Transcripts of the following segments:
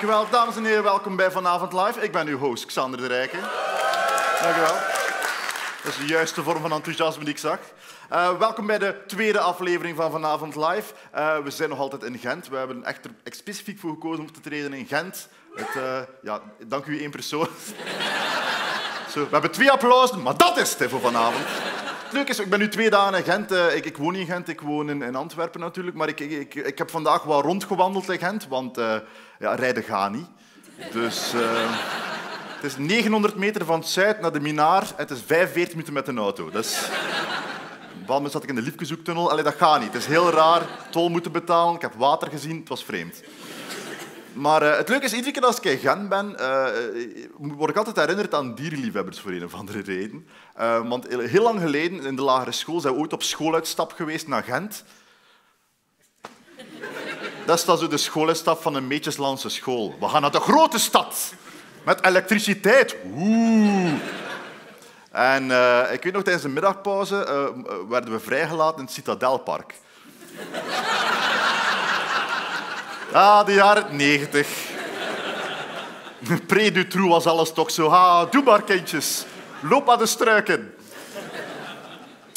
Dankjewel. Dames en heren, welkom bij Vanavond Live. Ik ben uw host, Xander de Rijken. Dankjewel. Dat is de juiste vorm van enthousiasme die ik zag. Eh, welkom bij de tweede aflevering van Vanavond Live. Eh, we zijn nog altijd in Gent. We hebben echt er specifiek voor gekozen om te treden in Gent. Het, eh, ja, dank u één persoon. Zo, we hebben twee applausen, maar dat is het voor vanavond. Is, ik ben nu twee dagen in Gent. Eh, ik, ik woon in Gent, ik woon in, in Antwerpen natuurlijk. Maar ik, ik, ik, heb vandaag wel rondgewandeld in Gent, want eh, ja, rijden gaat niet. Dus eh, het is 900 meter van het Zuid naar de Minaar. Het is 45 minuten met een auto. Dus, moment zat ik in de Liefkezoektunnel. Allee, dat gaat niet. Het is heel raar. Tol moeten betalen. Ik heb water gezien. Het was vreemd. Maar het leuke is, iedere keer als ik in Gent ben, word ik altijd herinnerd aan dierenliefhebbers voor een of andere reden. Eh, want heel lang geleden, in de lagere school, zijn we ooit op schooluitstap geweest naar Gent. Dat is dan zo de schooluitstap van een Meetjeslandse school. We gaan naar de grote stad. Met elektriciteit. Oeh. En eh, ik weet nog, tijdens de middagpauze eh, werden we vrijgelaten in het Citadelpark. Ah, de jaren 90. Pre-Dutroux was alles toch zo. Ha, doe maar, kindjes. Loop aan de struiken.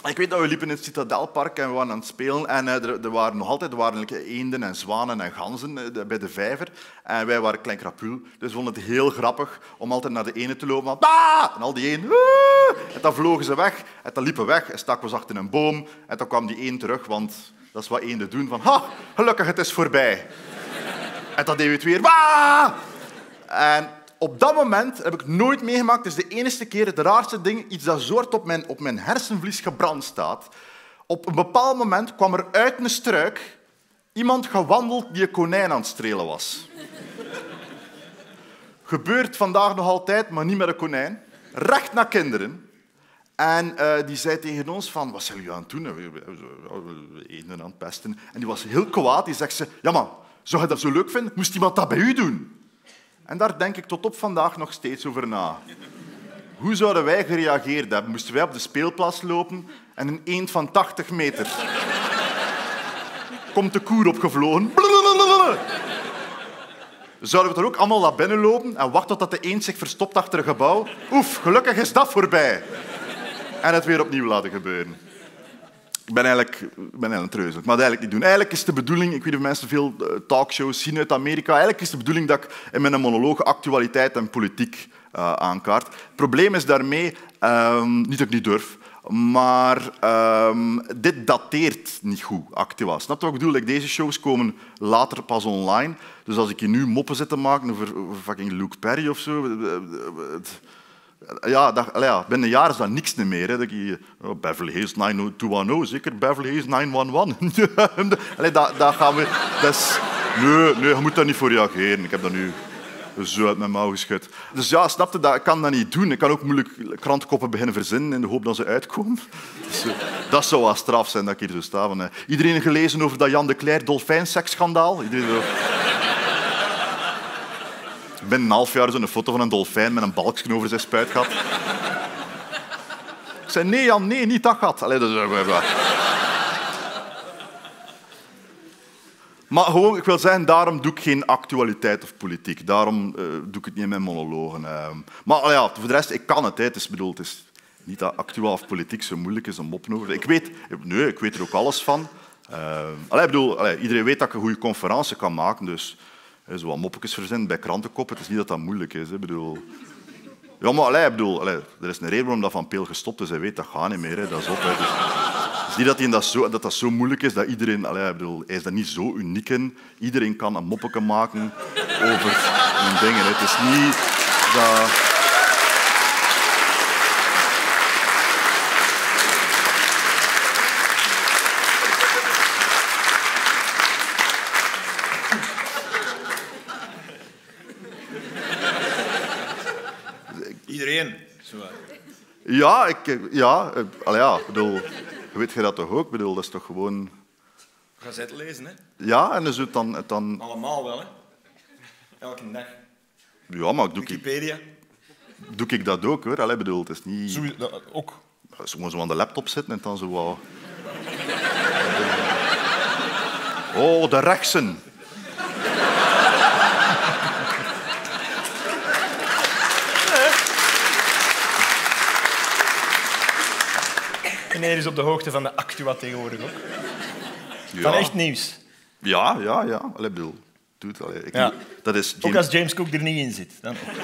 Ik weet dat we liepen in het Citadelpark en we waren aan het spelen. En eh, er, er waren nog altijd er eenden en zwanen en ganzen eh, bij de vijver. En wij waren klein krapul. Dus we vonden het heel grappig om altijd naar de ene te lopen. En al die eenden. En dan vlogen ze weg. En dan liepen we weg en staken we ze achter een boom. En dan kwam die één terug, want dat is wat eenden doen. Van, ha, gelukkig, het is voorbij. En dan deed we het weer. En op dat moment heb ik nooit meegemaakt. Het is de enige keer, het raarste ding, iets dat zo hard op mijn, op mijn hersenvlies gebrand staat. Op een bepaald moment kwam er uit een struik iemand gewandeld die een konijn aan het strelen was. Gebeurt vandaag nog altijd, maar niet met een konijn. Recht naar kinderen. En eh, die zei tegen ons van, wat zijn jullie aan het doen? En aan het pesten. En die was heel kwaad. Die zegt ze, ja maar, zou je dat zo leuk vinden? Moest iemand dat bij u doen? En daar denk ik tot op vandaag nog steeds over na. Hoe zouden wij gereageerd hebben? Moesten wij op de speelplaats lopen en een eend van 80 meter komt de koer opgevlogen. Zouden we er ook allemaal naar binnen lopen en wachten tot de eend zich verstopt achter een gebouw? Oef, gelukkig is dat voorbij. En het weer opnieuw laten gebeuren. Ik ben eigenlijk, ik ben eigenlijk treuzelig, maar dat eigenlijk niet doen. Eigenlijk is de bedoeling, ik weet of mensen veel eh, talkshows zien uit Amerika, eigenlijk is de bedoeling dat ik in mijn monoloog actualiteit en politiek eh, aankaart. Het probleem is daarmee, ehm, niet dat ik niet durf, maar ehm, dit dateert niet goed, Actua. Snap je wat ik bedoel? Deze shows komen later pas online. Dus als ik hier nu moppen zit te maken over, fucking Luke Perry of zo... eh, ja, dat, ja, binnen een jaar is dat niks meer. Hè. Dat je, Beverly Hills 90210, zeker Beverly Hills 911. allee, dat, dat gaan we... Nee, nee, je moet daar niet voor reageren. Ik heb dat nu zo uit mijn mouw geschud. Dus ja, snap je, dat, ik kan dat niet doen. Ik kan ook moeilijk krantenkoppen beginnen verzinnen in de hoop dat ze uitkomen. Dus, eh, dat zou wel straf zijn dat ik hier zo sta. Iedereen gelezen over dat Jan de Cler dolfijnseksschandaal? Iedereen. Binnen een half jaar zo'n foto van een dolfijn met een balkje over zijn spuit gehad. Ik zei, nee Jan, nee, niet dat gat. Allee, dat is... Maar gewoon, ik wil zeggen, daarom doe ik geen actualiteit of politiek. Daarom eh, doe ik het niet in mijn monologen. ehm. Maar ja, voor de rest, ik kan het. Hè. Het is, bedoeld, het is niet dat actueel of politiek zo moeilijk is om op te. Ik weet, nee, ik weet er ook alles van. Ehm, allee, bedoel, iedereen weet dat ik een goede conferentie kan maken. Dus zo wat moppetjes verzinnen bij krantenkoppen. Het is niet dat dat moeilijk is. Hè. Bedoel, ja, maar allee, ik bedoel, er is een reden waarom dat Van Peel gestopt is. Hij weet, dat gaat niet meer. Hè. Dat is op. Dus, het is niet dat, dat, zo, dat dat zo moeilijk is dat iedereen... Allee, ik bedoel, hij is daar niet zo uniek in. Iedereen kan een moppetje maken over een ding. hè. Het is niet dat... Iedereen. Zo. Ja, ik, ja, eh, ja, ik bedoel, weet je dat toch ook? Ik bedoel, dat is toch gewoon... Gazet lezen, hè? Ja, en dus het dan, het dan... Allemaal wel, hè? Elke dag. Ja, maar doe ik, Wikipedia. doe ik dat ook, hoor. Allee, bedoel, het is niet... Zo, dat, ook. Ze gewoon zo aan de laptop zitten en dan zo wat... Oh, de rechtsen. Meneer is op de hoogte van de actua tegenwoordig ook. Ja, Van echt nieuws. ja, ja. ja. Allee, bedoel, doe het. Allee. Ik, Ja. Dat is Ook James- als James Cook er niet in zit. Dan ook.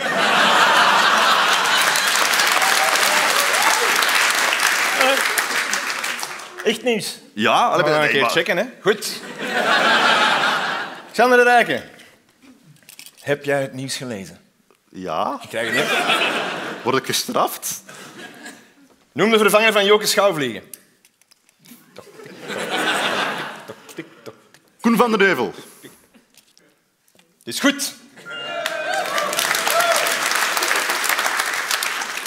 Eh, Echt nieuws. Ja, allee, We gaan een keer maar- checken, hè? Goed. Xander de Rijken. Heb jij het nieuws gelezen? Ja, Ik krijg het niet. word ik gestraft? Noem de vervanger van Joke Schouwvliegen. Koen van der Deuvel. Het is goed.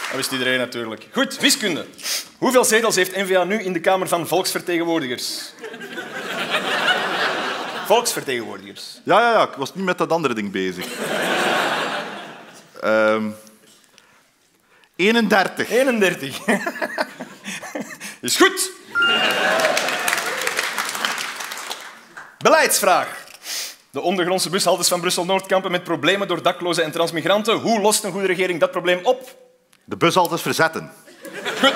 Dat wist iedereen natuurlijk. Goed, wiskunde. Hoeveel zetels heeft N-VA nu in de Kamer van Volksvertegenwoordigers? Volksvertegenwoordigers. Ja, ja, ja, ik was niet met dat andere ding bezig. Ehm 31. 31. Is goed. Beleidsvraag. De ondergrondse bushaltes van Brussel-Noord kampen met problemen door daklozen en transmigranten. Hoe lost een goede regering dat probleem op? De bus altijd verzetten. Goed.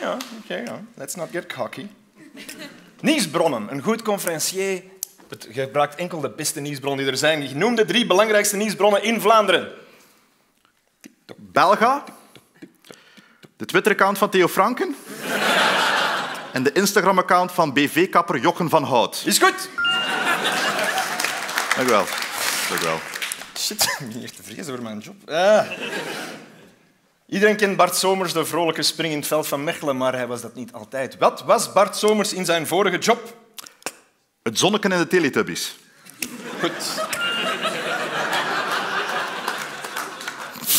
Ja, oké. Let's not get cocky. Nieuwsbronnen. Een goed conferencier het gebruikt enkel de beste nieuwsbronnen die er zijn. Je noem de drie belangrijkste nieuwsbronnen in Vlaanderen. Belga. De Twitter-account van Theo Franken. En de Instagram-account van BV-kapper Jochen van Hout. Is goed. Dank u wel. Dank u wel. Shit, ik ben hier te vrezen voor mijn job. Ah. Iedereen kent Bart Somers, de vrolijke spring in het veld van Mechelen, maar hij was dat niet altijd. Wat was Bart Somers in zijn vorige job? Het zonneken en de Teletubbies. Goed.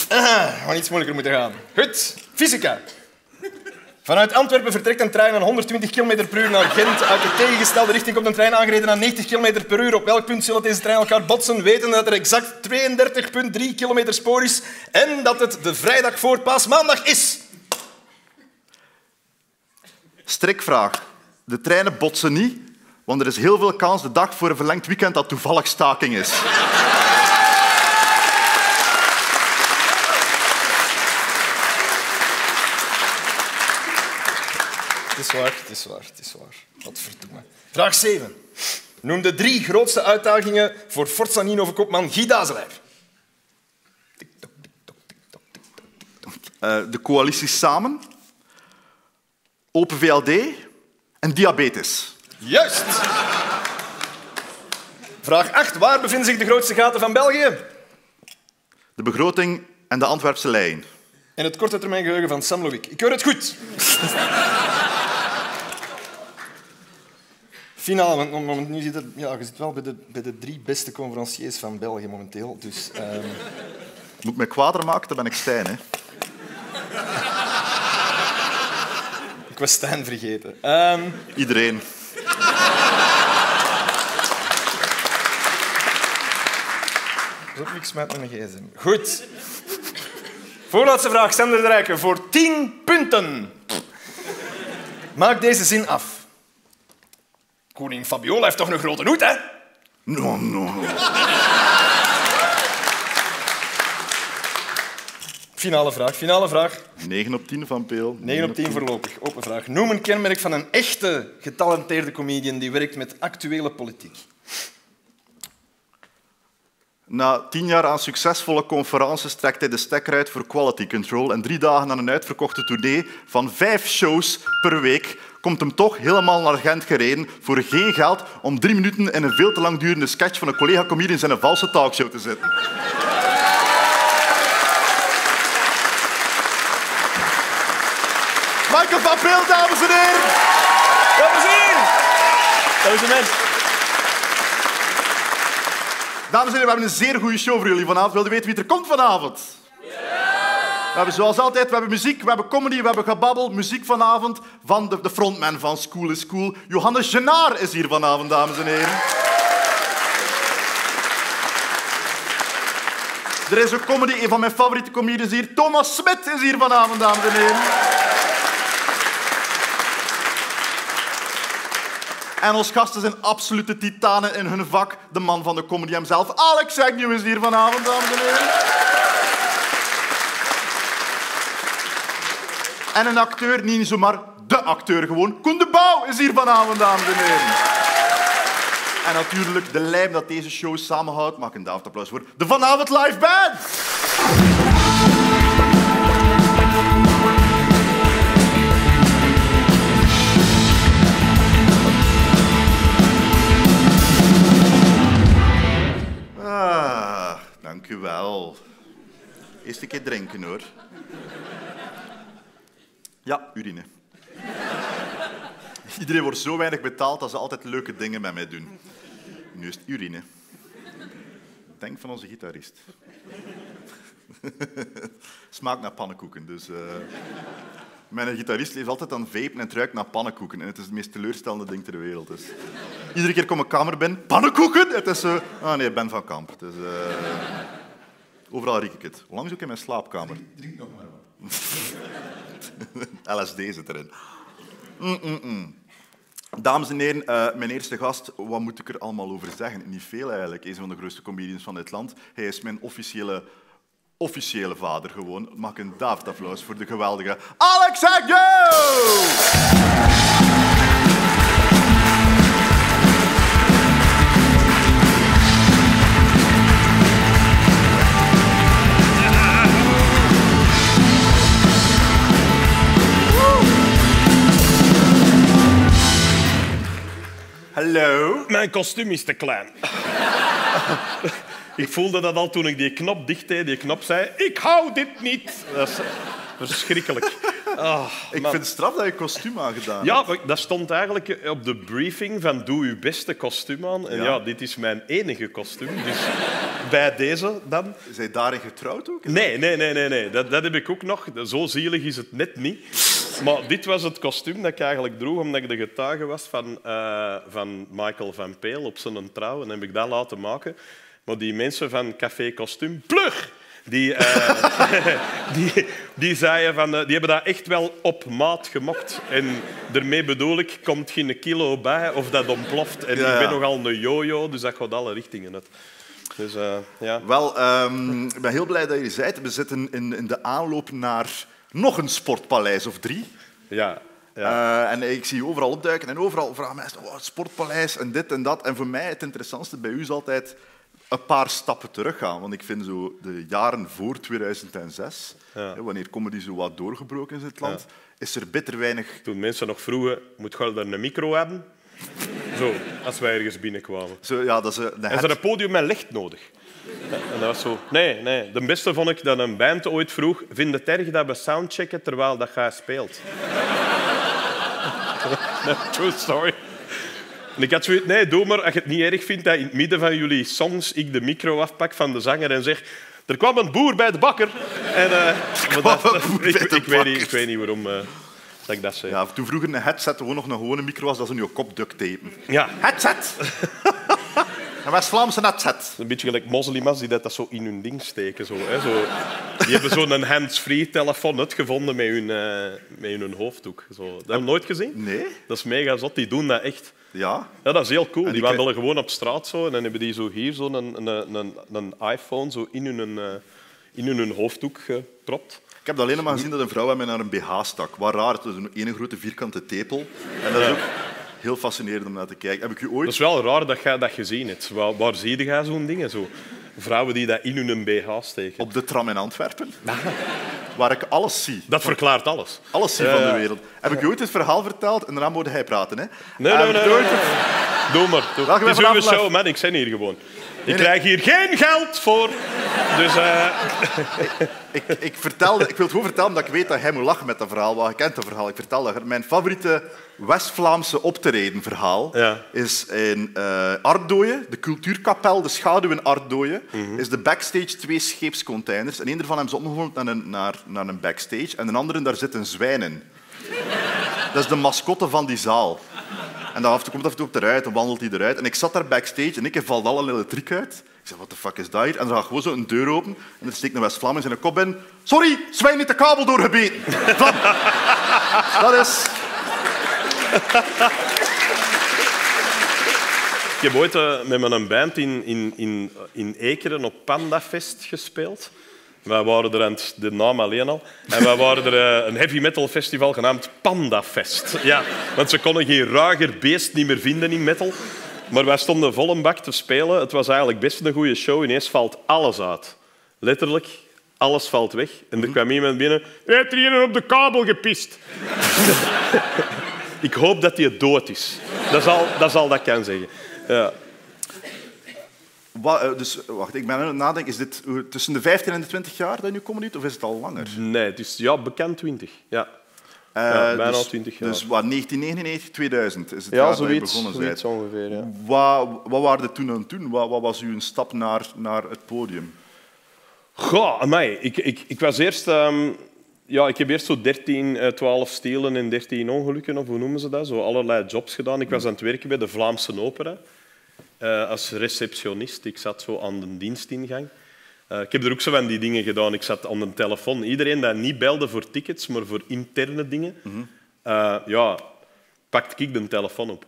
Ah, gewoon iets moeilijker moeten gaan. Goed. Fysica. Vanuit Antwerpen vertrekt een trein aan 120 km per uur naar Gent. Uit de tegengestelde richting komt een trein aangereden aan 90 km per uur. Op welk punt zullen deze treinen elkaar botsen, weten dat er exact 32,3 km spoor is en dat het de vrijdag voor paasmaandag is? Strikvraag. De treinen botsen niet, want er is heel veel kans de dag voor een verlengd weekend dat toevallig staking is. Het is waar, het is waar, het is waar. Wat. Vraag 7. Noem de drie grootste uitdagingen voor Forza Nino-kopman Guy Dazelaar. Eh, de coalitie Samen, Open VLD en diabetes. Juist. Vraag 8. Waar bevinden zich de grootste gaten van België? De begroting en de Antwerpse lijn. En het korte termijn geheugen van Sam Loïc. Ik hoor het goed. Finale, want moment, nu zit er, ja, je zit wel bij de, bij de drie beste conferenciers van België momenteel. Dus, ehm, Moet ik mij kwader maken, dan ben ik Stijn. Hè. ik was Stijn vergeten. Ehm, Iedereen. Op, ik smijt mijn gsm. Goed. Voorlaatste vraag, Sander de Rijken, voor 10 punten. Maak deze zin af. Koning Fabiola heeft toch een grote hoed, hè? No, no. Finale vraag, finale vraag. 9 op 10 van Peel. 9 op 10 voorlopig. Open vraag. Noem een kenmerk van een echte getalenteerde comedian die werkt met actuele politiek. Na tien jaar aan succesvolle conferences trekt hij de stekker uit voor quality control en drie dagen aan een uitverkochte tournee van vijf shows per week komt hem toch helemaal naar Gent gereden voor geen geld om drie minuten in een veel te lang durende sketch van een collega-comedian in een valse talkshow te zitten. Michael van Peel, dames en heren! Dames en heren! Dames en heren. Dames en heren, we hebben een zeer goede show voor jullie vanavond. Wilde weten wie er komt vanavond? We hebben zoals altijd, we hebben muziek, we hebben comedy, we hebben gebabbel. Muziek vanavond van de, de frontman van School is Cool. Johannes Genaar is hier vanavond, dames en heren. Er is ook comedy, een van mijn favoriete comedians hier. Thomas Smit is hier vanavond, dames en heren. En ons gasten zijn absolute titanen in hun vak. De man van de comedy hemzelf, Alex Agnew, is hier vanavond, dames en heren. En een acteur, niet zomaar de acteur gewoon. Koen de Bouw is hier vanavond, dames en heren. En natuurlijk de lijm dat deze show samenhoudt. Maak een daverend applaus voor de Vanavond Live Band. Ah, dank u wel. Eerst een keer drinken hoor. Ja, urine. Iedereen wordt zo weinig betaald dat ze altijd leuke dingen met mij doen. Nu is het urine. Denk van onze gitarist. Smaakt naar pannenkoeken, dus... eh, Mijn gitarist leeft altijd aan vapen en het ruikt naar pannenkoeken. En het is het meest teleurstellende ding ter wereld. Dus. Iedere keer kom ik kamer binnen, pannenkoeken! Het is zo... Ah nee, Ben van Kamp. Het is, eh, Overal riek ik het. Onlangs ook in mijn slaapkamer. Drink nog maar wat. LSD zit erin. Mm-mm-mm. Dames en heren, eh, mijn eerste gast, wat moet ik er allemaal over zeggen? Niet veel eigenlijk. Hij is een van de grootste comedians van dit land. Hij is mijn officiële, officiële vader gewoon. Maak een daverend applaus voor de geweldige Alex Agnew! Hallo. Mijn kostuum is te klein. ik voelde dat al toen ik die knop dicht deed. Die knop zei, ik hou dit niet. Dat is verschrikkelijk. Ah, Ik vind het straf dat je kostuum aangedaan hebt. Ja, dat stond eigenlijk op de briefing van doe uw beste kostuum aan. En Ja. ja, dit is mijn enige kostuum. Dus bij deze dan. Zijn daarin getrouwd ook? Nee, nee, nee, nee. nee. Dat, dat heb ik ook nog. Zo zielig is het net niet. Maar dit was het kostuum dat ik eigenlijk droeg omdat ik de getuige was van, eh, van Michael van Peel op zijn trouw. En heb ik dat laten maken. Maar die mensen van Café Kostuum, plug! Die, eh, die, die, zeiden van, eh, die hebben dat echt wel op maat gemokt. En daarmee bedoel ik, komt geen kilo bij of dat ontploft. En Ja, ik ben nogal een jojo, dus dat gaat alle richtingen uit. Dus eh, ja. Wel, ehm, ik ben heel blij dat je zei het. We zitten in, in de aanloop naar nog een sportpaleis of drie. ja, ja. En ik zie je overal opduiken en overal vragen mensen oh, het sportpaleis en dit en dat. En voor mij het interessantste bij u is altijd een paar stappen teruggaan. Want ik vind zo de jaren voor 2006, Ja. hè, wanneer comedy zo wat doorgebroken is in het land, is er bitter weinig... Toen mensen nog vroegen, moet je daar een micro hebben? Zo, als wij ergens binnenkwamen. Zo, ja, dat is een, Is er een podium met licht nodig? En dat was zo. Nee, nee. De beste vond ik dat een band ooit vroeg: vind het erg dat we soundchecken terwijl dat jij speelt? True story. En ik had zoiets, nee, doe maar als je het niet erg vindt dat in het midden van jullie songs ik de micro afpak van de zanger en zeg er kwam een boer bij de bakker. En, dat- boer ik, weet niet, ik weet niet waarom eh, dat ik dat zei. Ja, toen vroeger een headset gewoon nog een gewone micro was, dat ze nu op kop duct tapen. Ja. Headset! een West-Vlaamse headset. Een beetje gelijk moslims die dat, dat zo in hun ding steken. Zo, hè, zo. Die hebben zo'n hands-free telefoon uitgevonden met hun, eh, met hun hoofddoek. Zo. Dat heb je nooit gezien? Nee? Dat is mega zot. Die doen dat echt. Ja. Ja, dat is heel cool. die wandelen gewoon op straat zo, en dan hebben die zo hier zo een, een, een, een iPhone zo in hun, eh, in hun hoofddoek gepropt. Ik heb alleen maar gezien dat een vrouw bij mij naar een BH stak. Wat raar, het is een ene grote vierkante tepel. En dat is ook heel fascinerend om naar te kijken. Heb ik u ooit... Dat is wel raar dat jij dat gezien hebt. Waar, waar zie je zo'n dingen? Zo, vrouwen die dat in hun BH steken. Op de tram in Antwerpen, waar ik alles zie. Dat verklaart alles. Alles zie Ja, van de ja. wereld. Heb ik u ooit het verhaal verteld en daarna moet hij praten. Hè? Nee, nee, nee, nee, het- Doe maar. Doe. Is uw show, man. Ik ben hier gewoon. Ik krijg hier geen geld voor. Dus eh, Ik, ik, vertelde, ik wil het gewoon vertellen omdat ik weet dat hij moet lachen met dat verhaal. Want je kent dat verhaal. Ik vertel dat. Mijn favoriete West-Vlaamse optreden verhaal Ja. is in Ardooien, de cultuurkapel, de schaduw in Mhm. is de backstage twee scheepscontainers. En een daarvan hebben ze omgevormd naar een, naar, naar een backstage. En de andere, daar zitten zwijnen. Dat is de mascotte van die zaal. En dan af komt af en toe ook eruit, dan wandelt hij eruit. En ik zat daar backstage en ik valt al een elektriek uit. Ik zei, wat de fuck is dat hier? En dan gaat gewoon zo een deur open en er steekt een West-Vlam in zijn kop in. Sorry, zwijn niet de kabel doorgebeten. Vlam. dat is... ik heb ooit eh, met mijn band in, in, in, in Ekeren op Pandafest gespeeld. Wij waren er aan het- de naam alleen al. En wij waren er eh, een heavy metal festival genaamd Pandafest. Ja, want ze konden geen ruiger beest niet meer vinden in metal. Maar wij stonden vol een bak te spelen. Het was eigenlijk best een goede show. Ineens valt alles uit. Letterlijk, alles valt weg. En er kwam iemand binnen. Hij heeft er iemand op de kabel gepist. Ik hoop dat hij dood is. Dat is al dat, is al dat kan zeggen. Ja. Eh, dus, wacht, ik ben aan het nadenken. Is dit eh, tussen de 15 en de 20 jaar dat je nu comedy of is het al langer? Nee, het is ja, bekend 20. Ja. Eh, Ja, bijna dus, 20 jaar. Dus wat, 1999, 2000 is het Ja, jaar dat je begonnen bent. ongeveer. Ja. Wat, wat waren de toen aan het doen? Wat, wat was uw stap naar, naar het podium? Goh, amai. Ik, ik, ik was eerst... ehm, ja, ik heb eerst zo 13, eh, 12 stelen en 13 ongelukken, of hoe noemen ze dat? Zo allerlei jobs gedaan. Ik was aan het werken bij de Vlaamse Opera eh, als receptionist. Ik zat zo aan de dienstingang. Eh, ik heb er ook zo van die dingen gedaan. Ik zat aan de telefoon. Iedereen dat niet belde voor tickets, maar voor interne dingen, eh, ja, pakte ik de telefoon op.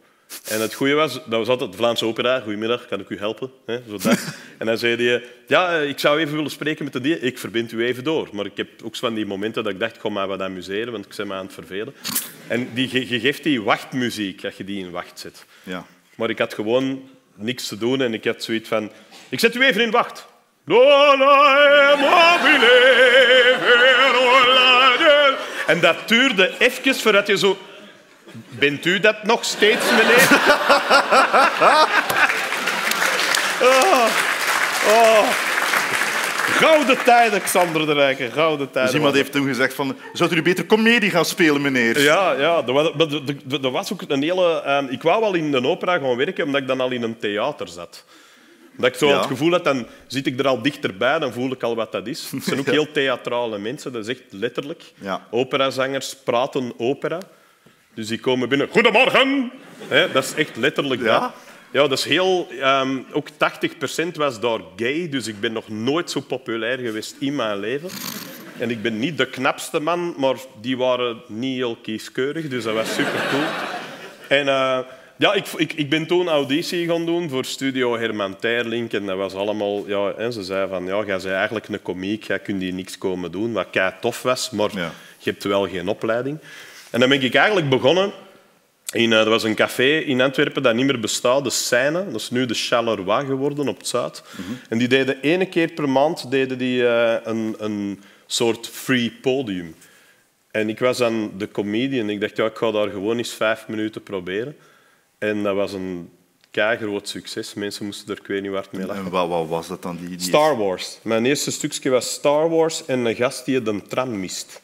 En het goede was, dat was altijd Vlaamse opera. Goedemiddag, kan ik u helpen? Zo dat. En dan zei hij, ja, ik zou even willen spreken met de die. Ik verbind u even door. Maar ik heb ook zo van die momenten dat ik dacht, kom maar wat amuseren, want ik ben me aan het vervelen. En die, je, geeft die wachtmuziek, dat je die in wacht zet. Ja. Maar ik had gewoon niks te doen en ik had zoiets van... Ik zet u even in wacht. En dat duurde even voordat je zo... Bent u dat nog steeds, meneer? Oh, oh. Gouden tijden, Xander de Rijken. Gouden tijden. Dus iemand heeft toen gezegd van, zou u beter comedie gaan spelen, meneer? Ja, ja er, was, ook een hele... ehm, ik wou wel in de opera gaan werken, omdat ik dan al in een theater zat. Dat ik zo Ja. het gevoel had, dan zit ik er al dichterbij, dan voel ik al wat dat is. Het zijn ook heel theatrale mensen, dat is echt letterlijk. Ja. Operazangers praten opera. Dus die komen binnen. Goedemorgen! Dat is echt letterlijk Ja? dat. Ja, dat is heel... ehm, ook 80% was daar gay, dus ik ben nog nooit zo populair geweest in mijn leven. En ik ben niet de knapste man, maar die waren niet heel kieskeurig, dus dat was super cool. En eh, ja, ik, ik, ik ben toen auditie gaan doen voor Studio Herman Terlink. En dat was allemaal... Ja, en ze zei van, ja, jij bent eigenlijk een komiek, jij kunt hier niks komen doen. Wat kei tof was, maar Ja. je hebt wel geen opleiding. En dan ben ik eigenlijk begonnen... In, eh, er was een café in Antwerpen dat niet meer bestaat, de Seine. Dat is nu de Charleroi geworden op het Zuid. En die deden ene keer per maand deden die, eh, een, een soort free podium. En ik was dan de comedian. Ik dacht, ja, ik ga daar gewoon eens vijf minuten proberen. En dat was een keigroot succes. Mensen moesten er ik weet niet waar mee lachen. En wat, wat was dat dan? Die, die... Star Wars. Mijn eerste stukje was Star Wars en een gast die de tram mist.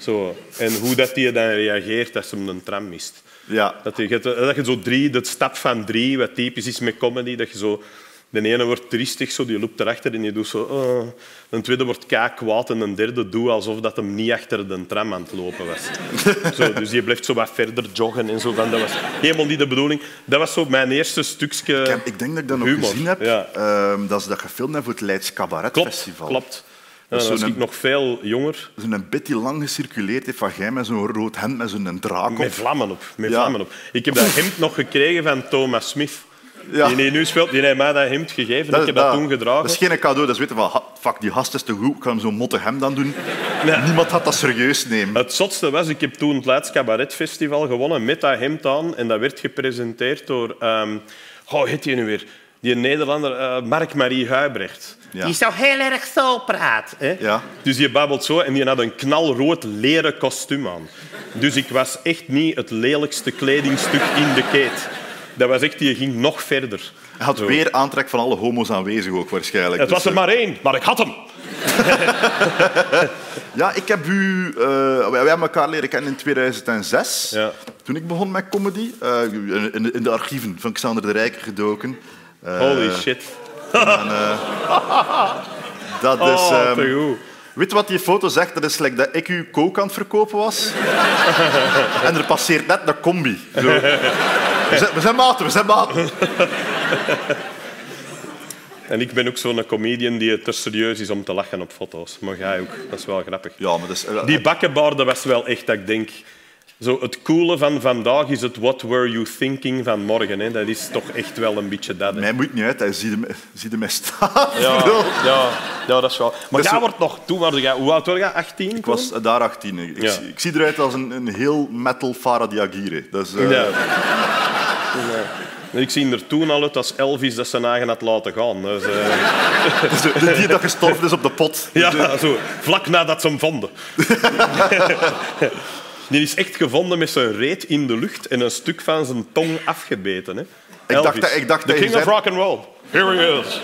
Zo. En hoe dat die dan reageert als hem een tram mist. Ja. Dat je, dat je zo drie, de stap van drie, wat typisch is met comedy, dat je zo... De ene wordt triestig, zo, die loopt erachter en die doet zo... "Oh." Een tweede wordt kwaad en een derde doet alsof dat hem niet achter de tram aan het lopen was. zo, dus die blijft zo wat verder joggen en zo. Van, dat was helemaal niet de bedoeling. Dat was zo mijn eerste stukje Ik, heb- ik denk dat ik dat nog humor. gezien heb. Ja. Ehm, dat ze dat gefilmd hebben voor het Leids Cabaret Klopt, Festival. klopt. Dat is ik nog veel jonger. Zo'n bit die lang gecirculeerd heeft van jij met zo'n rood hemd met zo'n draak op. Met vlammen op. Met Ja. vlammen op. Ik heb dat hemd nog gekregen van Thomas Smith. Ja. Die nu speelt, die heeft mij dat hemd gegeven. ik heb dat, toen gedragen. Dat is geen cadeau, dat is weten van, fuck, die gast is te goed, ik kan hem zo'n motte hemd dan doen. Niemand had dat serieus nemen. Het zotste was, ik heb toen het Leids Cabaret Festival gewonnen met dat hemd aan. En dat werd gepresenteerd door... ehm hoe heet die nu weer? Die Nederlander, eh, Mark-Marie Huibrecht. Ja. Die zou heel erg zo praten. Hè? Ja. Dus die babbelt zo en die had een knalrood leren kostuum aan. Dus ik was echt niet het lelijkste kledingstuk in de keet. Dat was echt, die ging nog verder. Hij had Zo. weer aantrek van alle homo's aanwezig ook waarschijnlijk. Het Dus, was er eh, maar één, maar ik had hem. Ja, ik heb u... eh, wij, wij hebben elkaar leren kennen in 2006. Ja. Toen ik begon met comedy. eh, in, in de archieven van Xander de Rijker gedoken. Holy shit. Dat is... Oh, ehm. Weet wat die foto zegt? Dat is like dat ik u coke aan het verkopen was. en er passeert net een combi. Zo. We, zijn, we zijn maten, we zijn maten. En ik ben ook zo'n comedian die het te serieus is om te lachen op foto's. Maar jij ook. Dat is wel grappig. Ja, maar eh, Die bakkenbaar, dat was wel echt dat ik denk... Zo, het coole van vandaag is het what were you thinking van morgen. Hè. Dat is toch echt wel een beetje dat. hè. Mij moet niet uit, hij ziet hem, ziet hem mij staan. Ja, ja, ja, dat is wel. Maar jij zo- wordt nog... Toen jij... Hoe oud was jij? 18? Ik was daar 18. Ik, Ja. ik zie eruit als een, een heel metal Farah Diagire. Dat is, eh, Ja. Ik zie er toen al uit als Elvis dat zijn eigen had laten gaan. Dus, eh, dat is de, de die dat gestorven is op de pot. ja, zo, vlak nadat ze hem vonden. Die is echt gevonden met zijn reet in de lucht en een stuk van zijn tong afgebeten. Hè. dacht Elvis. dat- ik dacht The king of zei- rock and roll. Here he is.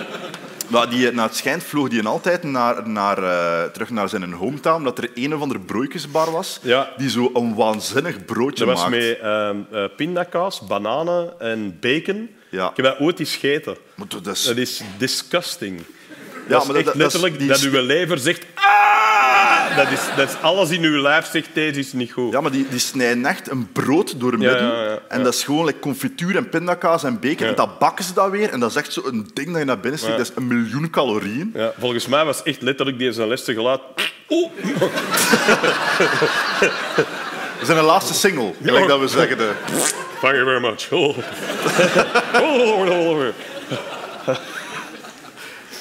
Maar die, naar het schijnt vloog die altijd naar, naar, eh, terug naar zijn hometown, omdat er een of andere broodjesbar was Ja. die zo een waanzinnig broodje Dat was maakt. met eh, pindakaas, bananen en bacon. Ja. Ik heb dat ooit eens gegeten. Maar dat is- Dat is disgusting. Ja, dat maar is dat- echt dat is- letterlijk die dat is- uw lever zegt... Ah! Dat is, dat is alles in uw lijf zegt, deze is niet goed. Ja, maar die, die snijden echt een brood door midden. ja, ja, En dat is gewoon like, confituur en pindakaas en bacon. En dat bakken ze dat weer. En dat is echt zo'n ding dat je naar binnen. Ja. Dat is een miljoen calorieën. Ja, volgens mij was echt letterlijk die zijn lesste geluid... Oeh. Dat is een laatste single, gelijk dat we zeggen. De... Thank you very much. Oh. Oh, oh, oh.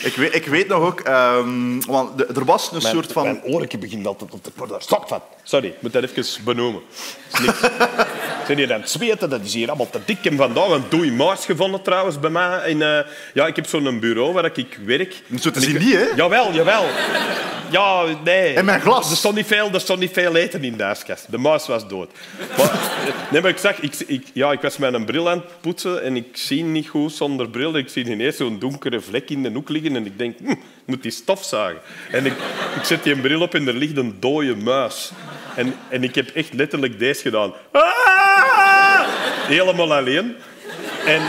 Ik, weet, ik weet nog ook... ehm, want de- er was een soort van... Mijn oortje begint altijd op te worden. stok van. Sorry, ik moet dat even benoemen. Zijn hier aan het zweten? Dat is hier allemaal te dik. Ik heb vandaag een doei Mars gevonden trouwens bij mij. In, eh, ja, ik heb zo'n bureau waar ik werk. Zo te En zien ik- niet, hè? Jawel, jawel. Ja, nee. En mijn glas. Er stond niet veel, er stond niet veel eten in de ijskast. De muis was dood. Maar, nee, maar ik zag... Ik, ik, ja, ik was met een bril aan het poetsen en ik zie niet goed zonder bril. Ik zie ineens zo'n donkere vlek in de hoek liggen en ik denk, hm, ik moet die stofzuigen. En ik, ik zet die bril op en er ligt een dode muis. En, en ik heb echt letterlijk deze gedaan. Ah! Helemaal alleen. En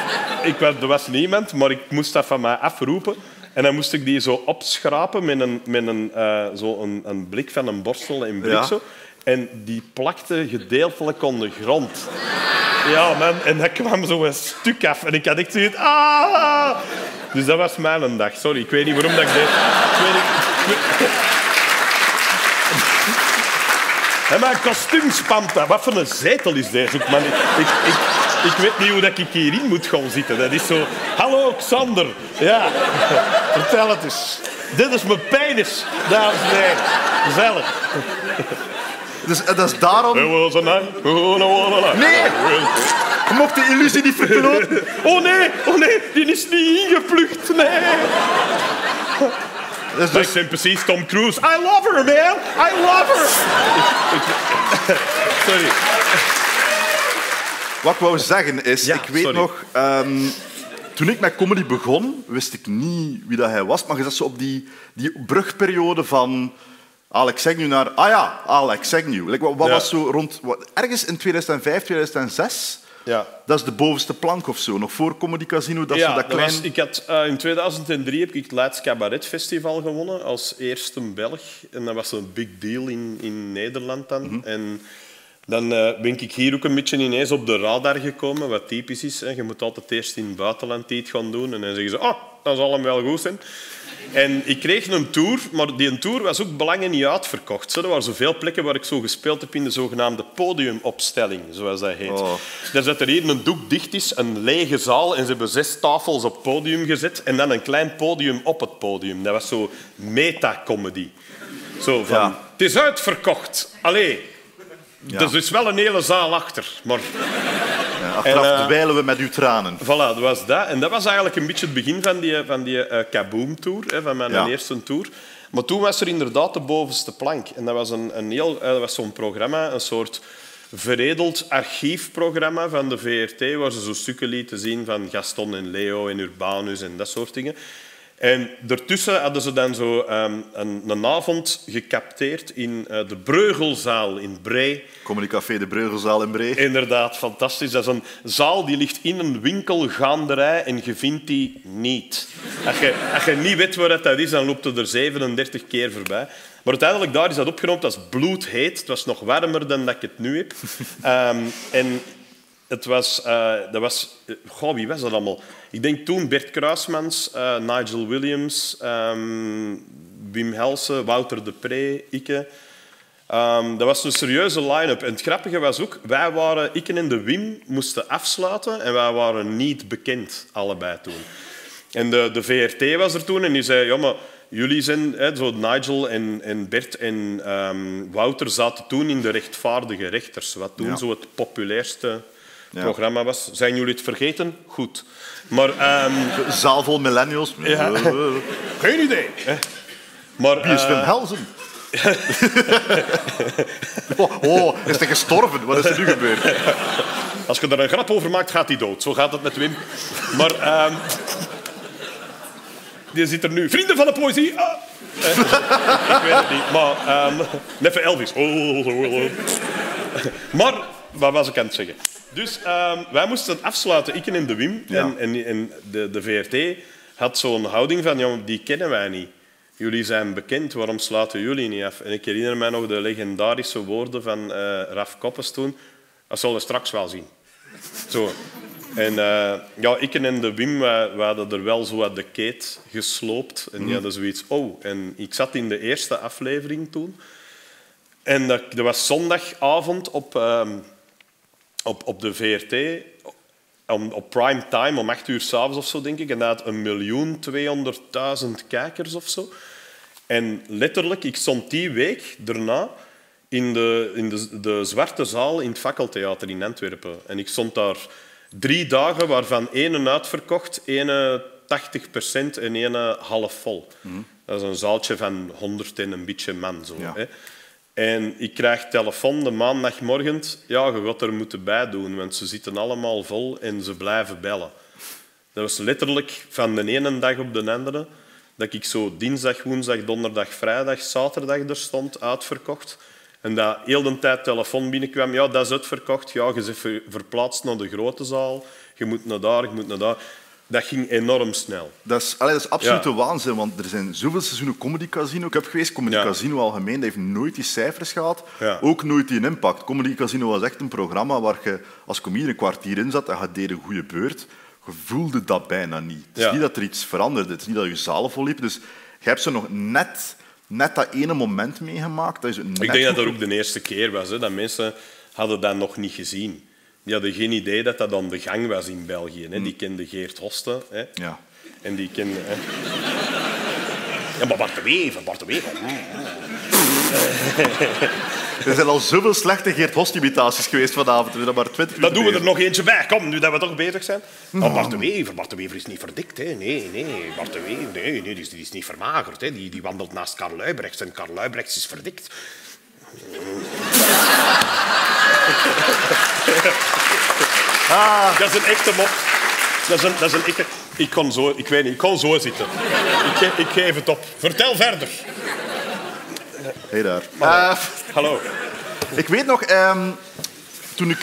ik, er was niemand, maar ik moest dat van mij afroepen. En dan moest ik die zo opschrapen met een, met een, eh, zo een, een blik van een borstel en blik Ja. zo. En die plakte gedeeltelijk op de grond. Ja, man. En dat kwam zo een stuk af. En ik had echt zoiets... Ah! Dus dat was mijn dag. Sorry, ik weet niet waarom dat ik deed. Ik weet niet... kostuum. Wat voor een zetel is deze man? Ik, ik, ik, ik weet niet hoe dat ik hierin moet gaan zitten. Dat is zo... Hallo, Xander. Ja, vertel het eens. Dit is mijn penis, dames en heren. Gezellig. Dus eh, dat is daarom... There was a night wanna- Nee! Je mocht de illusie niet verkloten. Oh nee, oh nee, die is niet ingeplucht. Nee. Dus, dus, ik ben precies Tom Cruise. I love her, man. I love her. Sorry. wat ik wou zeggen is, Ja, ik weet sorry. nog... ehm, toen ik met comedy begon, wist ik niet wie dat hij was. Maar je zat zo op die, die brugperiode van... Alex Agnew naar... Ah ja, Alex Agnew. Like, wat wat Ja. was zo rond... Wat, ergens in 2005, 2006... Ja. Dat is de bovenste plank of zo. Nog voor Comedy Casino, dat ja, zo dat dat klein... was- ik had, eh, in 2003 heb ik het Leids Cabaret Festival gewonnen als eerste Belg. En dat was een big deal in, in Nederland dan. Mhm. En dan eh, ben ik hier ook een beetje ineens op de radar gekomen, wat typisch is. Hè. Je moet altijd eerst in het buitenland iets gaan doen. En dan zeggen ze, oh, dat zal hem wel goed zijn. En ik kreeg een tour, maar die tour was ook belangen niet uitverkocht. Er waren zoveel plekken waar ik zo gespeeld heb in de zogenaamde podiumopstelling, zoals dat heet. Oh. Daar zat er hier een doek dicht is, een lege zaal, en ze hebben zes tafels op het podium gezet en dan een klein podium op het podium. Dat was zo meta-comedy. Zo van, Ja. het is uitverkocht. Allee, Ja. er is wel een hele zaal achter, maar... Achteraf En, eh, dweilen we met uw tranen. Voilà, dat was dat. En dat was eigenlijk een beetje het begin van die, van die eh, Kaboom-tour, van mijn eerste tour. Maar toen was er inderdaad de bovenste plank. En dat was, een, een heel, eh, dat was zo'n programma, een soort veredeld archiefprogramma van de VRT, waar ze zo stukken lieten zien van Gaston en Leo en Urbanus en dat soort dingen. En daartussen hadden ze dan zo ehm, een, een avond gecapteerd in eh, de Breugelzaal in Bree. Communicafé de Breugelzaal in Bree. Inderdaad, fantastisch. Dat is een zaal die ligt in een winkelgaanderij en je vindt die niet. Als je, als je niet weet waar dat is, dan loopt het er 37 keer voorbij. Maar uiteindelijk daar is dat opgenomen. Dat is bloedheet. Het was nog warmer dan dat ik het nu heb. Ehm, en het was, eh, dat was... Goh, wie was dat allemaal? Ik denk toen Bert Kruismans, eh, Nigel Williams, ehm, Wim Helsen, Wouter de Pre, ikke... Ehm, dat was een serieuze line-up. En het grappige was ook, wij waren, ik en de Wim moesten afsluiten en wij waren niet bekend, allebei toen. En de, de VRT was er toen en die zei, ja, maar jullie zijn, hè, zo Nigel en, en Bert en ehm, Wouter zaten toen in de rechtvaardige rechters, wat toen Ja. zo het populairste Ja. programma was. Zijn jullie het vergeten? Goed. Maar... ehm, Zaal vol millennials. Ja. Geen idee. Maar, Wie is eh, Wim Helsen? oh, oh, is hij gestorven? Wat is er nu gebeurd? Als je er een grap over maakt, gaat hij dood. Zo gaat het met Wim. Maar ehm, die zit er nu. Vrienden van de poëzie. Ah. Eh, ik weet het niet. Maar ehm neffe Elvis. Oh, Maar wat was ik aan het zeggen? Dus ehm, wij moesten het afsluiten, ik en de Wim. Ja. En, en, en de, de VRT had zo'n houding van, ja, die kennen wij niet. Jullie zijn bekend, waarom sluiten jullie niet af? En ik herinner mij nog de legendarische woorden van eh, Raf Koppes toen. Dat zullen we straks wel zien. Zo. En eh, ja, ik en de Wim, wij, wij hadden er wel zo wat de keet gesloopt. En die hadden zoiets... Oh, en ik zat in de eerste aflevering toen. En dat, dat was zondagavond op, ehm, op, op de VRT, om, op prime time, om acht uur s'avonds of zo, denk ik. En dat had een miljoen tweehonderdduizend kijkers of zo. En letterlijk, ik stond die week daarna in de, in de, de Zwarte Zaal in het Fakkeltheater in Antwerpen. En ik stond daar drie dagen, waarvan één uitverkocht, ene 80% en ene half vol. Dat is een zaaltje van 100 en een beetje man. Zo, Ja. hè. En ik krijg telefoon de maandagmorgen. Ja, je gaat er moeten bij doen, want ze zitten allemaal vol en ze blijven bellen. Dat was letterlijk van de ene dag op de andere. Dat ik zo dinsdag, woensdag, donderdag, vrijdag, zaterdag er stond, uitverkocht. En dat heel de tijd telefoon binnenkwam. Ja, dat is uitverkocht. Ja, je ver- verplaatst naar de grote zaal. Je moet naar daar, je moet naar daar. Dat ging enorm snel. Dat is, allee, dat is absolute Ja. waanzin, want er zijn zoveel seizoenen Comedy Casino. Ik heb geweest, Comedy Ja. Casino algemeen, dat heeft nooit die cijfers gehad. Ja. Ook nooit die impact. Comedy Casino was echt een programma waar je als comedian een kwartier in zat en je deed een goede beurt. Je voelde dat bijna niet. Het is niet dat er iets veranderde. Het is niet dat je zalen vol liep. Dus je hebt zo nog net, net dat ene moment meegemaakt. Dat is Ik denk dat dat ook de eerste keer was. Hè, dat mensen hadden dat nog niet gezien. Die hadden geen idee dat dat aan de gang was in België. Hè. Die kenden Geert Hoste. Hè. Ja. En die kenden... Hè. Ja, maar Bart de Wever, Bart de Wever. Er zijn al zoveel slechte Geert Host-imitaties geweest vanavond. We maar 20 Dan doen we er nog eentje bij. Kom, nu dat we toch bezig zijn. Oh, Bart de Wever, Bart de Wever is niet verdikt. Hè. Nee, nee, Bart de Wever nee, nee, die, is, die is niet vermagerd. Hè. Die, die wandelt naast Karl Luibrechts en Karl Luibrechts is verdikt. Ah, dat is een echte mop. Dat is een, dat is een echte... Ik kon zo, ik weet niet, ik kon zo zitten. Ik, ik geef het op. Vertel verder. Hey daar. Eh, Hallo. Ik weet nog, ehm, toen, ik,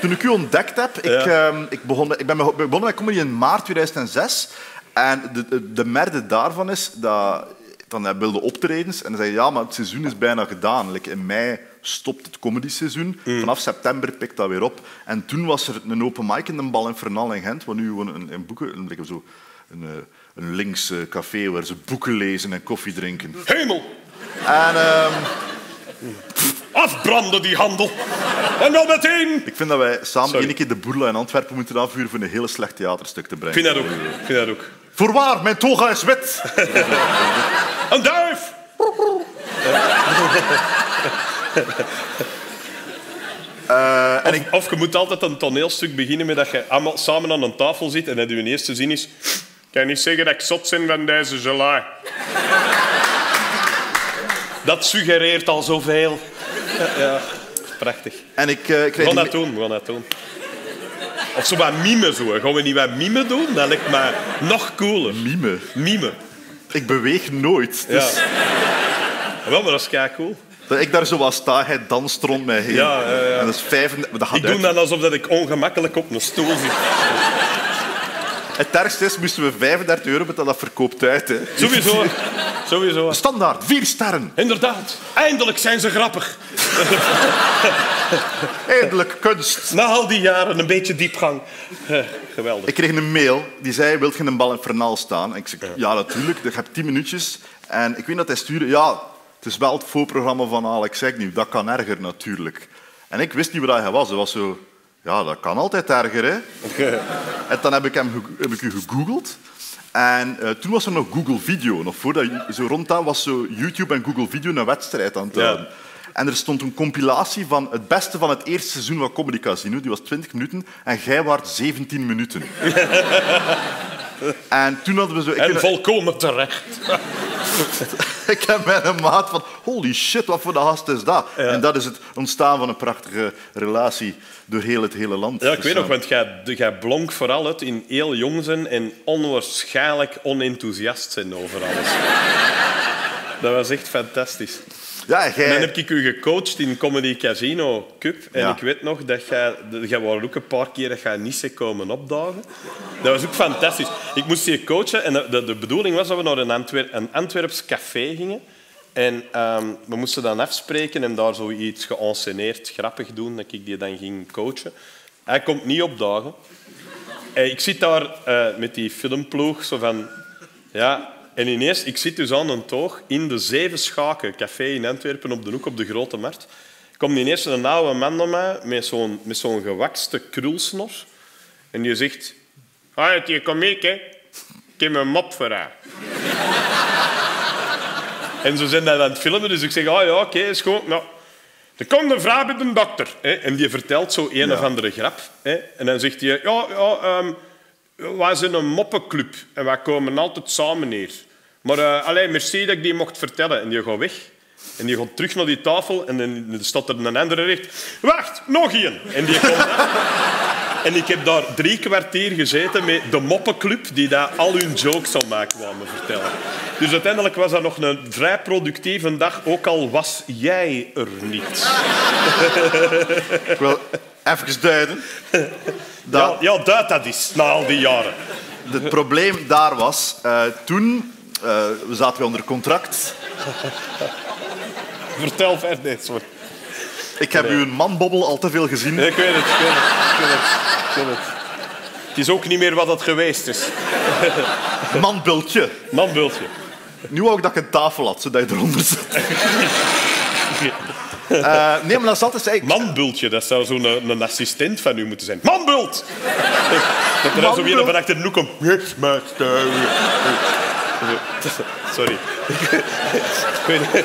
toen ik u ontdekt heb, ik, Ja. ehm, ik, begon, ik ben begon- begonnen met comedy in maart 2006. En de, de, de merde daarvan is dat dan hij wilde optredens en dan zei hij, ja, maar het seizoen is bijna gedaan. Like, in mei stopt het comedy-seizoen. Vanaf september pikt dat weer op. En toen was er een open mic in de Bal in Fernal in Gent, waar nu gewoon een, een boeken, een, zo, een, eh, een links eh, café waar ze boeken lezen en koffie drinken. Hemel. En ehm, Afbranden die handel. En dan meteen. Ik vind dat wij samen Sorry. één keer de Boerla in Antwerpen moeten afvuren voor een hele slecht theaterstuk te Ik brengen. vind dat ook. Ik vind dat ook. Voorwaar, mijn toga is wit. Een duif! Eh, en Of, ik, of je moet altijd een toneelstuk beginnen met dat je allemaal samen aan een tafel zit en dat je eerste zin is... Ik kan niet zeggen dat ik zot ben van deze gelaar. Dat suggereert al zoveel. Ja. prachtig. En ik, eh, ik dat doen, gaan dat doen. Of zo wat mime zo. Gaan we niet wat mime doen? Dat lijkt me nog cooler. mime. Mime. Ik beweeg nooit. Ja. Dus Wel, maar dat is kei cool. Dat ik daar zo wat sta, hij danst rond mij heen. Ja, ja, ja. En dat is vijf... Dat gaat Ik doe uit. dan alsof dat ik ongemakkelijk op een stoel zit. Het ergste is, moesten we 35 euro betalen, dat verkoopt uit. Hè. Sowieso. Sowieso. Standaard, vier sterren. Inderdaad. Eindelijk zijn ze grappig. Eindelijk kunst. Na al die jaren een beetje diepgang. Eh, geweldig. Ik kreeg een mail die zei, wilt je een bal in Fernaal staan? En ik zei, ja, natuurlijk. Ik heb tien minuutjes. En ik weet dat hij stuurde, ja, het is wel het voorprogramma van Alex Agnew. Dat kan erger, natuurlijk. En ik wist niet wat hij was. Hij was zo, ja, dat kan altijd erger, hè. En dan heb ik, hem, heb ik u gegoogeld. En eh, toen was er nog Google Video. Nog voordat zo rond dat was zo YouTube en Google Video een wedstrijd aan het Ja. houden. En er stond een compilatie van het beste van het eerste seizoen van Comedy Casino. Die was 20 minuten en jij waart 17 minuten. en toen hadden we zo... Ik, En volkomen terecht. ik heb met een maat van... Holy shit, wat voor de gast is dat? En dat is het ontstaan van een prachtige relatie door heel het hele land. Ja, ik weet nog, want jij, jij blonk vooral uit in heel jong zijn en onwaarschijnlijk onenthousiast zijn over alles. Dat was echt fantastisch. Ja, En dan heb ik u gecoacht in Comedy Casino Cup. En Ja. ik weet nog dat jij... Jij was ook een paar keer dat jij niet zou komen opdagen. Dat was ook fantastisch. Ik moest je coachen en de, de, bedoeling was dat we naar een, een Antwerps café gingen. En ehm, we moesten dan afspreken en daar zoiets geënsceneerd grappig doen, dat ik die dan ging coachen. Hij komt niet opdagen. En ik zit daar eh, met die filmploeg, zo van... Ja, en ineens, ik zit dus aan een toog in de Zeven Schaken, café in Antwerpen, op de hoek op de Grote Markt. Komt ineens een oude man naar mij met zo'n, met zo'n gewakste krulsnor. En die zegt... Hoi, je kom ik, hè. Ik heb een mop voor haar. en zo zijn dat aan het filmen, dus ik zeg, oh ja, oké, is goed. Nou, er komt een vrouw bij de dokter. Hè, en die vertelt zo een of andere grap. Hè, en dan zegt hij, ja, ja ehm, wij zijn een moppenclub en wij komen altijd samen hier. Maar uh, alleen merci dat ik die mocht vertellen. En die gaat weg. En die gaat terug naar die tafel en dan staat er een andere recht. Wacht, nog één. En die komt... En ik heb daar drie kwartier gezeten met de moppenclub die daar al hun jokes al maken kwamen vertellen. Dus uiteindelijk was dat nog een vrij productieve dag, ook al was jij er niet. Ik wil even duiden. Ja, Dat ja duid dat is, na al die jaren. Het probleem daar was, eh, toen eh, we zaten we onder contract. Vertel verder. Nee, sorry. Ik heb uw manbobbel al te veel gezien. Nee, ik weet het, ik weet het, ik weet het, ik weet het. Het is ook niet meer wat het geweest is. Manbultje. Manbultje. Nu wou ik dat ik een tafel had, zodat je eronder zit. Eh, nee, maar dat is altijd... Ik, Manbultje, dat zou zo'n een, een assistent van u moeten zijn. Manbult! Dat er dan zo weer van achter de hoek komt. Yes, master. Sorry. Ik weet.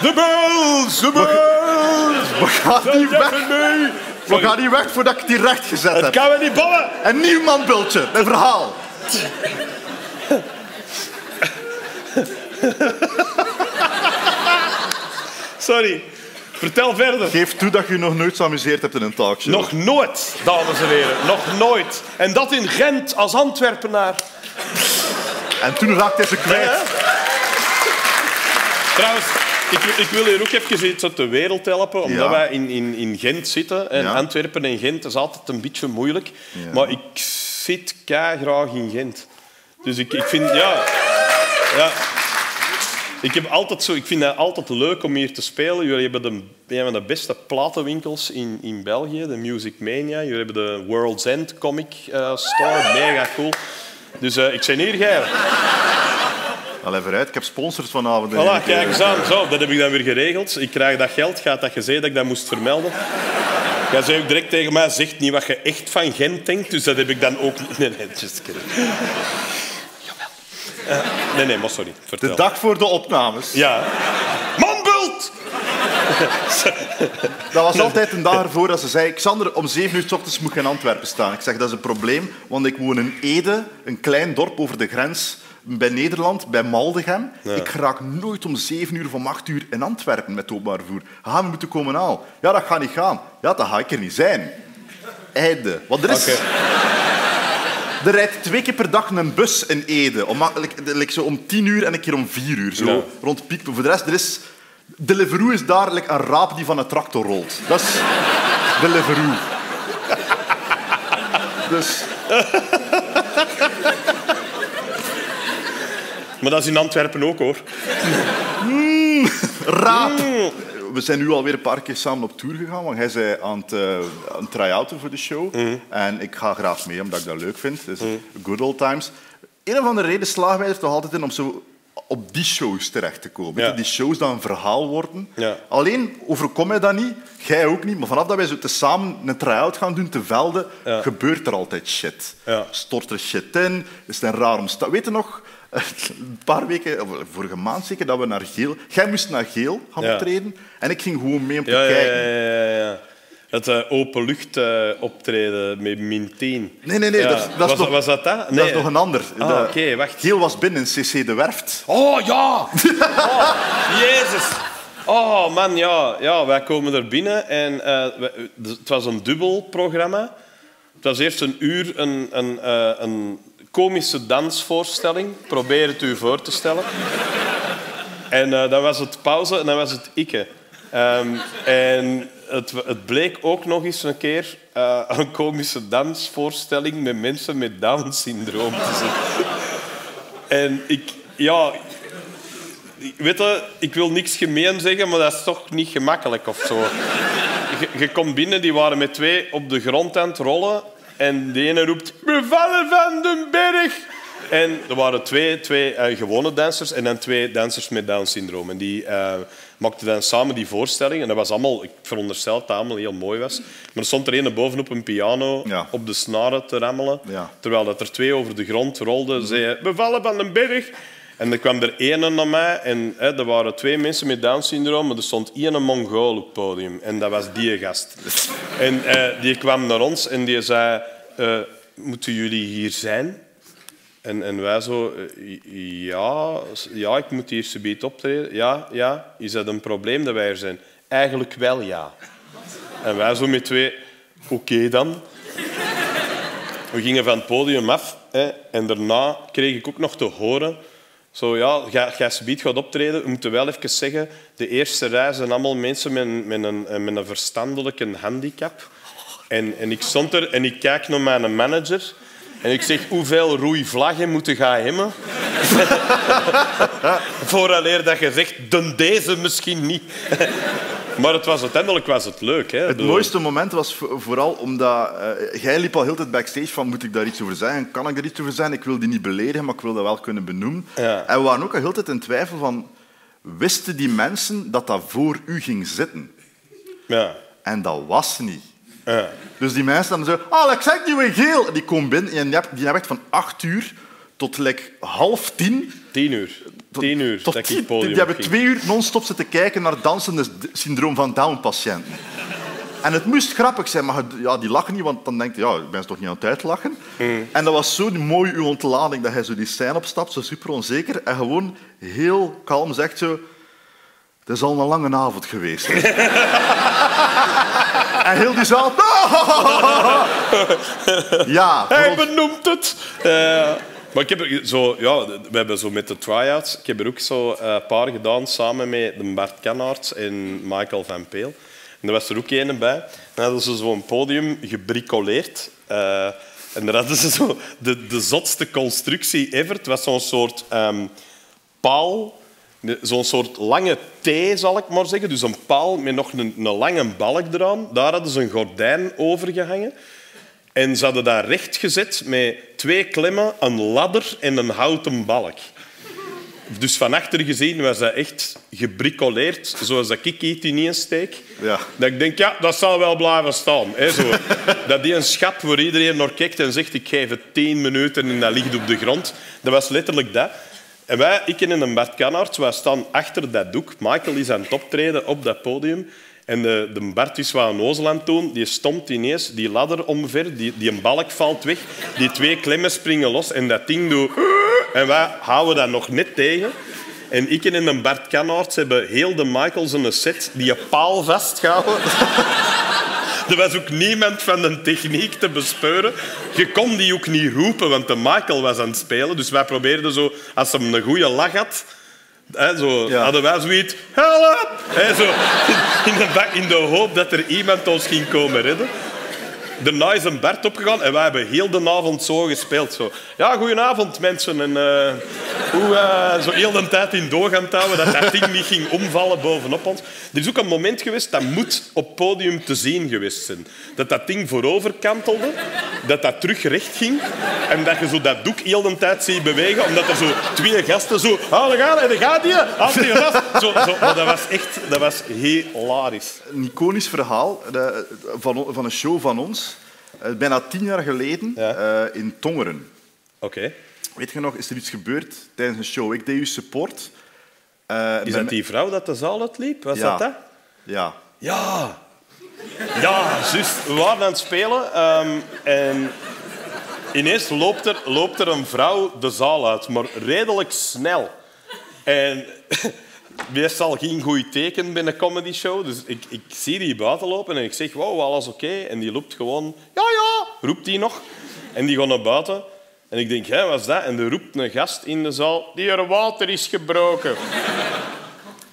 De bells, de bells! we gaan niet weg. Mee! We gaan niet weg voordat ik die recht gezet heb. kan we niet ballen! Een nieuw manbultje. Een verhaal. Sorry. Vertel verder. Geef toe dat je nog nooit zo amuseerd hebt in een talkshow. Nog nooit, dames en heren. Nog nooit. En dat in Gent als Antwerpenaar. En toen raakte ze kwijt. Trouwens, ik, wil- ik wil hier ook even iets uit de wereld helpen. Omdat Ja. wij in, in, in Gent zitten. En Ja. Antwerpen en Gent is altijd een beetje moeilijk. Ja. Maar ik zit graag in Gent. Dus ik, ik vind... Ja, ja, ik, heb altijd zo, ik vind het altijd leuk om hier te spelen. Jullie hebben de, een van de beste platenwinkels in, in België, de Music Mania. Jullie hebben de World's End Comic eh, Store, mega cool. Dus eh, ik ben hier, Geir. Allee, vooruit. Ik heb sponsors vanavond. Voilà, kijk eens aan. Zo, dat heb ik dan weer geregeld. Ik krijg dat geld. Gaat dat gezegd dat ik dat moest vermelden? Jij zei ook direct tegen mij, zeg niet wat je echt van Gent denkt. Dus dat heb ik dan ook niet... Nee, nee, just kidding. Jawel. Eh, nee, nee, maar sorry. Vertel. De dag voor de opnames. Ja. Dat was altijd een dag ervoor dat ze zei... Xander, om zeven uur s ochtends moet je in Antwerpen staan. Ik zeg, dat is een probleem, want ik woon in Ede, een klein dorp over de grens bij Nederland, bij Maldegem. Ik raak nooit om zeven uur of acht uur in Antwerpen met openbaar vervoer. Gaan we moeten komen halen? Ja, dat gaat niet gaan. Ja, dan ga ik er niet zijn. Einde. Want er is... Er rijdt twee keer per dag een bus in Ede. Om, like, like zo om tien uur en een keer om vier uur. Zo, Ja. Rond piek. Voor de rest, er is... Deliveroo is daar like een raap die van een tractor rolt. Dat is Deliveroo. Dus... Maar dat is in Antwerpen ook, hoor. Raap! We zijn nu alweer een paar keer samen op tour gegaan, want hij zei aan het, eh, aan het try-outen voor de show. En ik ga graag mee, omdat ik dat leuk vind. Dus good old times. Een of andere reden slagen wij er toch altijd in om zo op die shows terecht te komen. Ja. Die shows dan een verhaal worden. Ja. Alleen overkom je dat niet, jij ook niet. Maar vanaf dat wij zo tezamen een try-out gaan doen te velden, Ja. gebeurt er altijd shit. Stort er shit in, is het een raar omstand. Weet je nog, een paar weken, of vorige maand zeker, dat we naar Geel... Jij moest naar Geel gaan optreden en ik ging gewoon mee om te Ja, ja, kijken. Het eh, openlucht eh, optreden met min 10. Nee, nee, nee. Ja. Dat, dat was, is nog, was dat dat? dat Nee. is nog een ander. Ah, Dat- oké, wacht. Geel was binnen, CC De Werft. Oh, ja! Oh, Jezus. Oh, man, ja. ja. Wij komen er binnen en eh, het was een dubbel programma. Het was eerst een uur een, een, een komische dansvoorstelling. Probeer het u voor te stellen. En dan was het pauze en dan was het ikke. Ehm, en het, het bleek ook nog eens een keer eh, een komische dansvoorstelling met mensen met Down-syndroom te zijn. En ik... Ja... Weet je, ik wil niks gemeen zeggen, maar dat is toch niet gemakkelijk of zo. Je, komt binnen, die waren met twee op de grond aan het rollen. En de ene roept, we vallen van den berg. En er waren twee, twee eh, gewone dansers en dan twee dansers met Down-syndroom. En die eh, maakten dan samen die voorstelling. En dat was allemaal, ik veronderstel dat het allemaal heel mooi was. Maar er stond er een bovenop een piano Ja. op de snaren te rammelen. Ja. Terwijl dat er twee over de grond rolden, zeiden we vallen van den berg. En er kwam er één naar mij en hè, er waren twee mensen met Down-syndroom, maar er stond één Mongool op het podium. En dat was die gast. En eh, die kwam naar ons en die zei, eh, moeten jullie hier zijn? En, en wij zo, eh, ja, ja, ik moet hier subiet optreden. Ja, ja, is dat een probleem dat wij er zijn? Eigenlijk wel, ja. En wij zo met twee, oké dan. We gingen van het podium af hè, en daarna kreeg ik ook nog te horen... Zo, ja, ga, ga subiet gaat optreden. We moeten wel even zeggen, de eerste rij zijn allemaal mensen met, een- met, een, met een verstandelijke handicap. En, en ik stond er en ik kijk naar mijn manager en ik zeg, hoeveel roeivlaggen moeten gaan hebben? Vooraleer dat je zegt, dan deze misschien niet. maar het was, uiteindelijk was het leuk. Hè? Het mooiste moment was vo- vooral omdat... eh, jij liep al heel tijd backstage van moet ik daar iets over zeggen? Kan ik er iets over zeggen? Ik wil die niet beledigen, maar ik wil dat wel kunnen benoemen. Ja. En we waren ook al heel tijd in twijfel van... Wisten die mensen dat dat voor u ging zitten? Ja. En dat was niet. Ja. Dus die mensen dan zo... Ah, ik zeg nu in geel! En die komen binnen en die die echt van acht uur tot like, half tien... Tien uur. tot- Tien uur tot dat tien- Die hebben twee uur non-stop zitten kijken naar dansende syndroom van Down-patiënten. En het moest grappig zijn, maar ja, die lachen niet, want dan denk je, ja, ik ben ze toch niet aan het uitlachen. Hmm. En dat was zo mooi, uw ontlading, dat hij zo die scène opstapt, zo super onzeker, en gewoon heel kalm zegt zo... Het is al een lange avond geweest. hè." en heel die zaal... ja, Hij benoemt het. Eh, maar ik heb er zo, ja, we hebben zo met de try-outs, ik heb er ook zo eh, een paar gedaan samen met de Bart Kannaerts en Michael van Peel. En er was er ook een bij. Dan hadden ze zo'n podium gebricoleerd. Eh, en daar hadden ze zo de, de zotste constructie ever. Het was zo'n soort ehm, paal, zo'n soort lange T, zal ik maar zeggen. Dus een paal met nog een, een lange balk eraan. Daar hadden ze een gordijn over gehangen. En ze hadden dat recht gezet met twee klemmen, een ladder en een houten balk. Dus van achter gezien was dat echt gebricoleerd, zoals dat ik iets in steek. Ja. Dat ik denk, ja, dat zal wel blijven staan. Hè, zo. Dat die een schap waar iedereen naar kijkt en zegt, ik geef het tien minuten en dat ligt op de grond. Dat was letterlijk dat. En wij, ik en een Bart Kannaert, wij staan achter dat doek. Michael is aan het optreden op dat podium. En de, de Bart is wat een ozel aan. Die stomt ineens die ladder omver. Die, die een balk valt weg. Die twee klemmen springen los. En dat ding doet... En wij houden dat nog net tegen. En ik en een Bart Kanaerts hebben heel de Michaels een set die een paal vastgehouden. Er was ook niemand van de techniek te bespeuren. Je kon die ook niet roepen, want de Michael was aan het spelen. Dus wij probeerden zo, als hij een goede lach had, hè, zo, Ja. hadden wij zoiets... Help! Hè, zo, in, de, in de hoop dat er iemand ons ging komen redden. Daarna is een Bert opgegaan en wij hebben heel de avond zo gespeeld. Zo. Ja, goedenavond mensen. En, eh, hoe, eh, zo heel de tijd in doorgaan houden dat dat ding niet ging omvallen bovenop ons. Er is ook een moment geweest, dat moet op podium te zien geweest zijn. Dat dat ding voorover kantelde, dat dat terug recht ging en dat je zo dat doek heel de tijd ziet bewegen, omdat er zo twee gasten zo... Ah, daar gaat hij, daar gaat hij. Haal die. Zo, zo. Dat was echt dat was hilarisch. Een iconisch verhaal de- van, van een show van ons. Eh, bijna tien jaar geleden Ja. eh, in Tongeren. Oké. Weet je nog, is er iets gebeurd tijdens een show? Ik deed u support. Eh, Is dat die vrouw dat de zaal uitliep? Was Ja. dat dat? Ja. Ja. Ja, juist. We waren aan het spelen ehm, en ineens loopt er, loopt er een vrouw de zaal uit, maar redelijk snel. En meestal geen goed teken bij een comedy show, dus ik, ik zie die buiten lopen en ik zeg, wow, alles oké? En die loopt gewoon, ja, ja, roept die nog. En die gaat naar buiten. En ik denk, hé, wat is dat? En er roept een gast in de zaal, die er water is gebroken.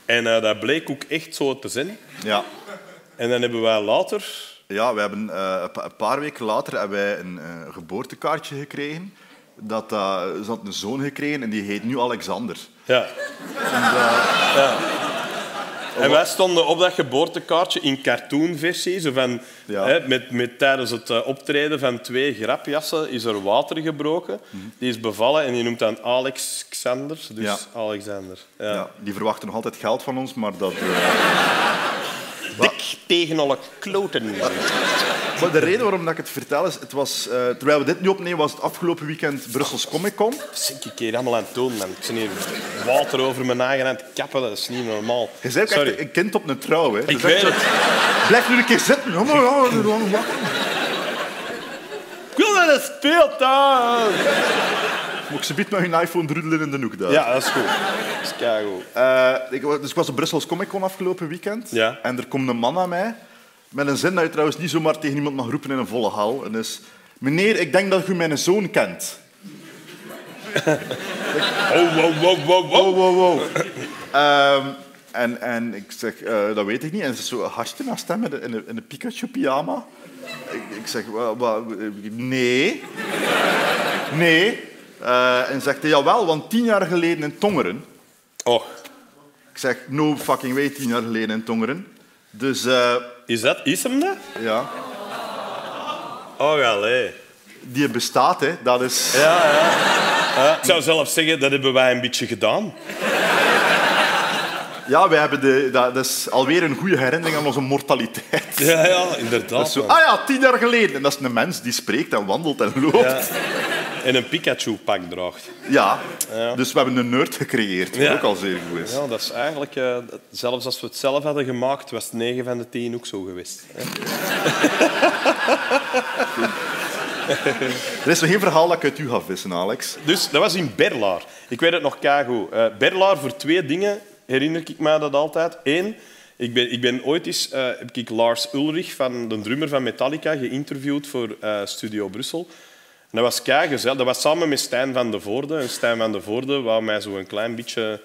En eh, dat bleek ook echt zo te zijn. Ja. En dan hebben wij later... Ja, we hebben eh, een paar weken later hebben wij een eh, geboortekaartje gekregen. Dat, eh, ze had een zoon gekregen en die heet nu Alexander. Ja. Ja. En wij stonden op dat geboortekaartje in cartoonversie. Zo van, Ja. hè, met, met, tijdens het eh, optreden van twee grapjassen is er water gebroken. Die is bevallen en die noemt dan Alex Xander. Dus Ja. Alexander. Ja. Ja. die verwachten nog altijd geld van ons, maar dat... eh, Dik tegen alle kloten. Maar de reden waarom dat ik het vertel is, het was, eh, terwijl we dit nu opnemen, was het afgelopen weekend Brussels Comic Con. Zink ik hier allemaal aan het doen, man. Ik ben hier water over mijn eigen aan het kappen. Dat is niet normaal. Je bent ook Sorry. echt een kind op een trouw. Hè. Ik weet zo- het. Blijf nu een keer zitten. Ja, maar ja, ja, ja. Ik wil naar de speeltuin. Moet ik ze biedt met hun iPhone droedelen in de hoek daar. Ja, dat is goed. Dat is keigoed. Eh, ik, dus ik was op Brussels Comic Con afgelopen weekend. Ja. En er komt een man aan mij. Met een zin dat je trouwens niet zomaar tegen iemand mag roepen in een volle hal. En is... Meneer, ik denk dat u mijn zoon kent. Oh, wow, wow, wow, wow. Wow. Ehm, en, en ik zeg, eh, dat weet ik niet. En ze is zo hartje naast hem in een, in een, in een Pikachu-pyjama. Ik, ik zeg, wa, wa- nee. Nee. Eh, en zegt hij, jawel, want tien jaar geleden in Tongeren... Oh, Ik zeg, no fucking way, tien jaar geleden in Tongeren. Dus, eh, is dat is hem dat? ja, Oh, allee. die bestaat, hè. Dat is... Ja, ja. Ja, Ik zou zelf zeggen, dat hebben wij een beetje gedaan. Ja, wij hebben de, dat, is alweer een goede herinnering aan onze mortaliteit. Ja, ja, inderdaad. Dat is zo, ah ja, tien jaar geleden. En dat is een mens die spreekt en wandelt en loopt. Ja. En een Pikachu-pak draagt. Ja. Ja. Dus we hebben een nerd gecreëerd, wat Ja. ook al zeer goed is. Ja, dat is eigenlijk... eh, zelfs als we het zelf hadden gemaakt, was het 9 van de 10 ook zo geweest. Er is nog geen verhaal dat ik uit u ga vissen, Alex. Dus dat was in Berlaar. Ik weet het nog keigoed. Eh Berlaar voor twee dingen herinner ik mij dat altijd. Eén, ik ben, ik ben ooit eens eh, heb ik Lars Ulrich, van de drummer van Metallica, geïnterviewd voor Studio Brussel. Dat was keigezellig. Dat was samen met Stijn van de Voorde. En Stijn van de Voorde wou mij zo een klein beetje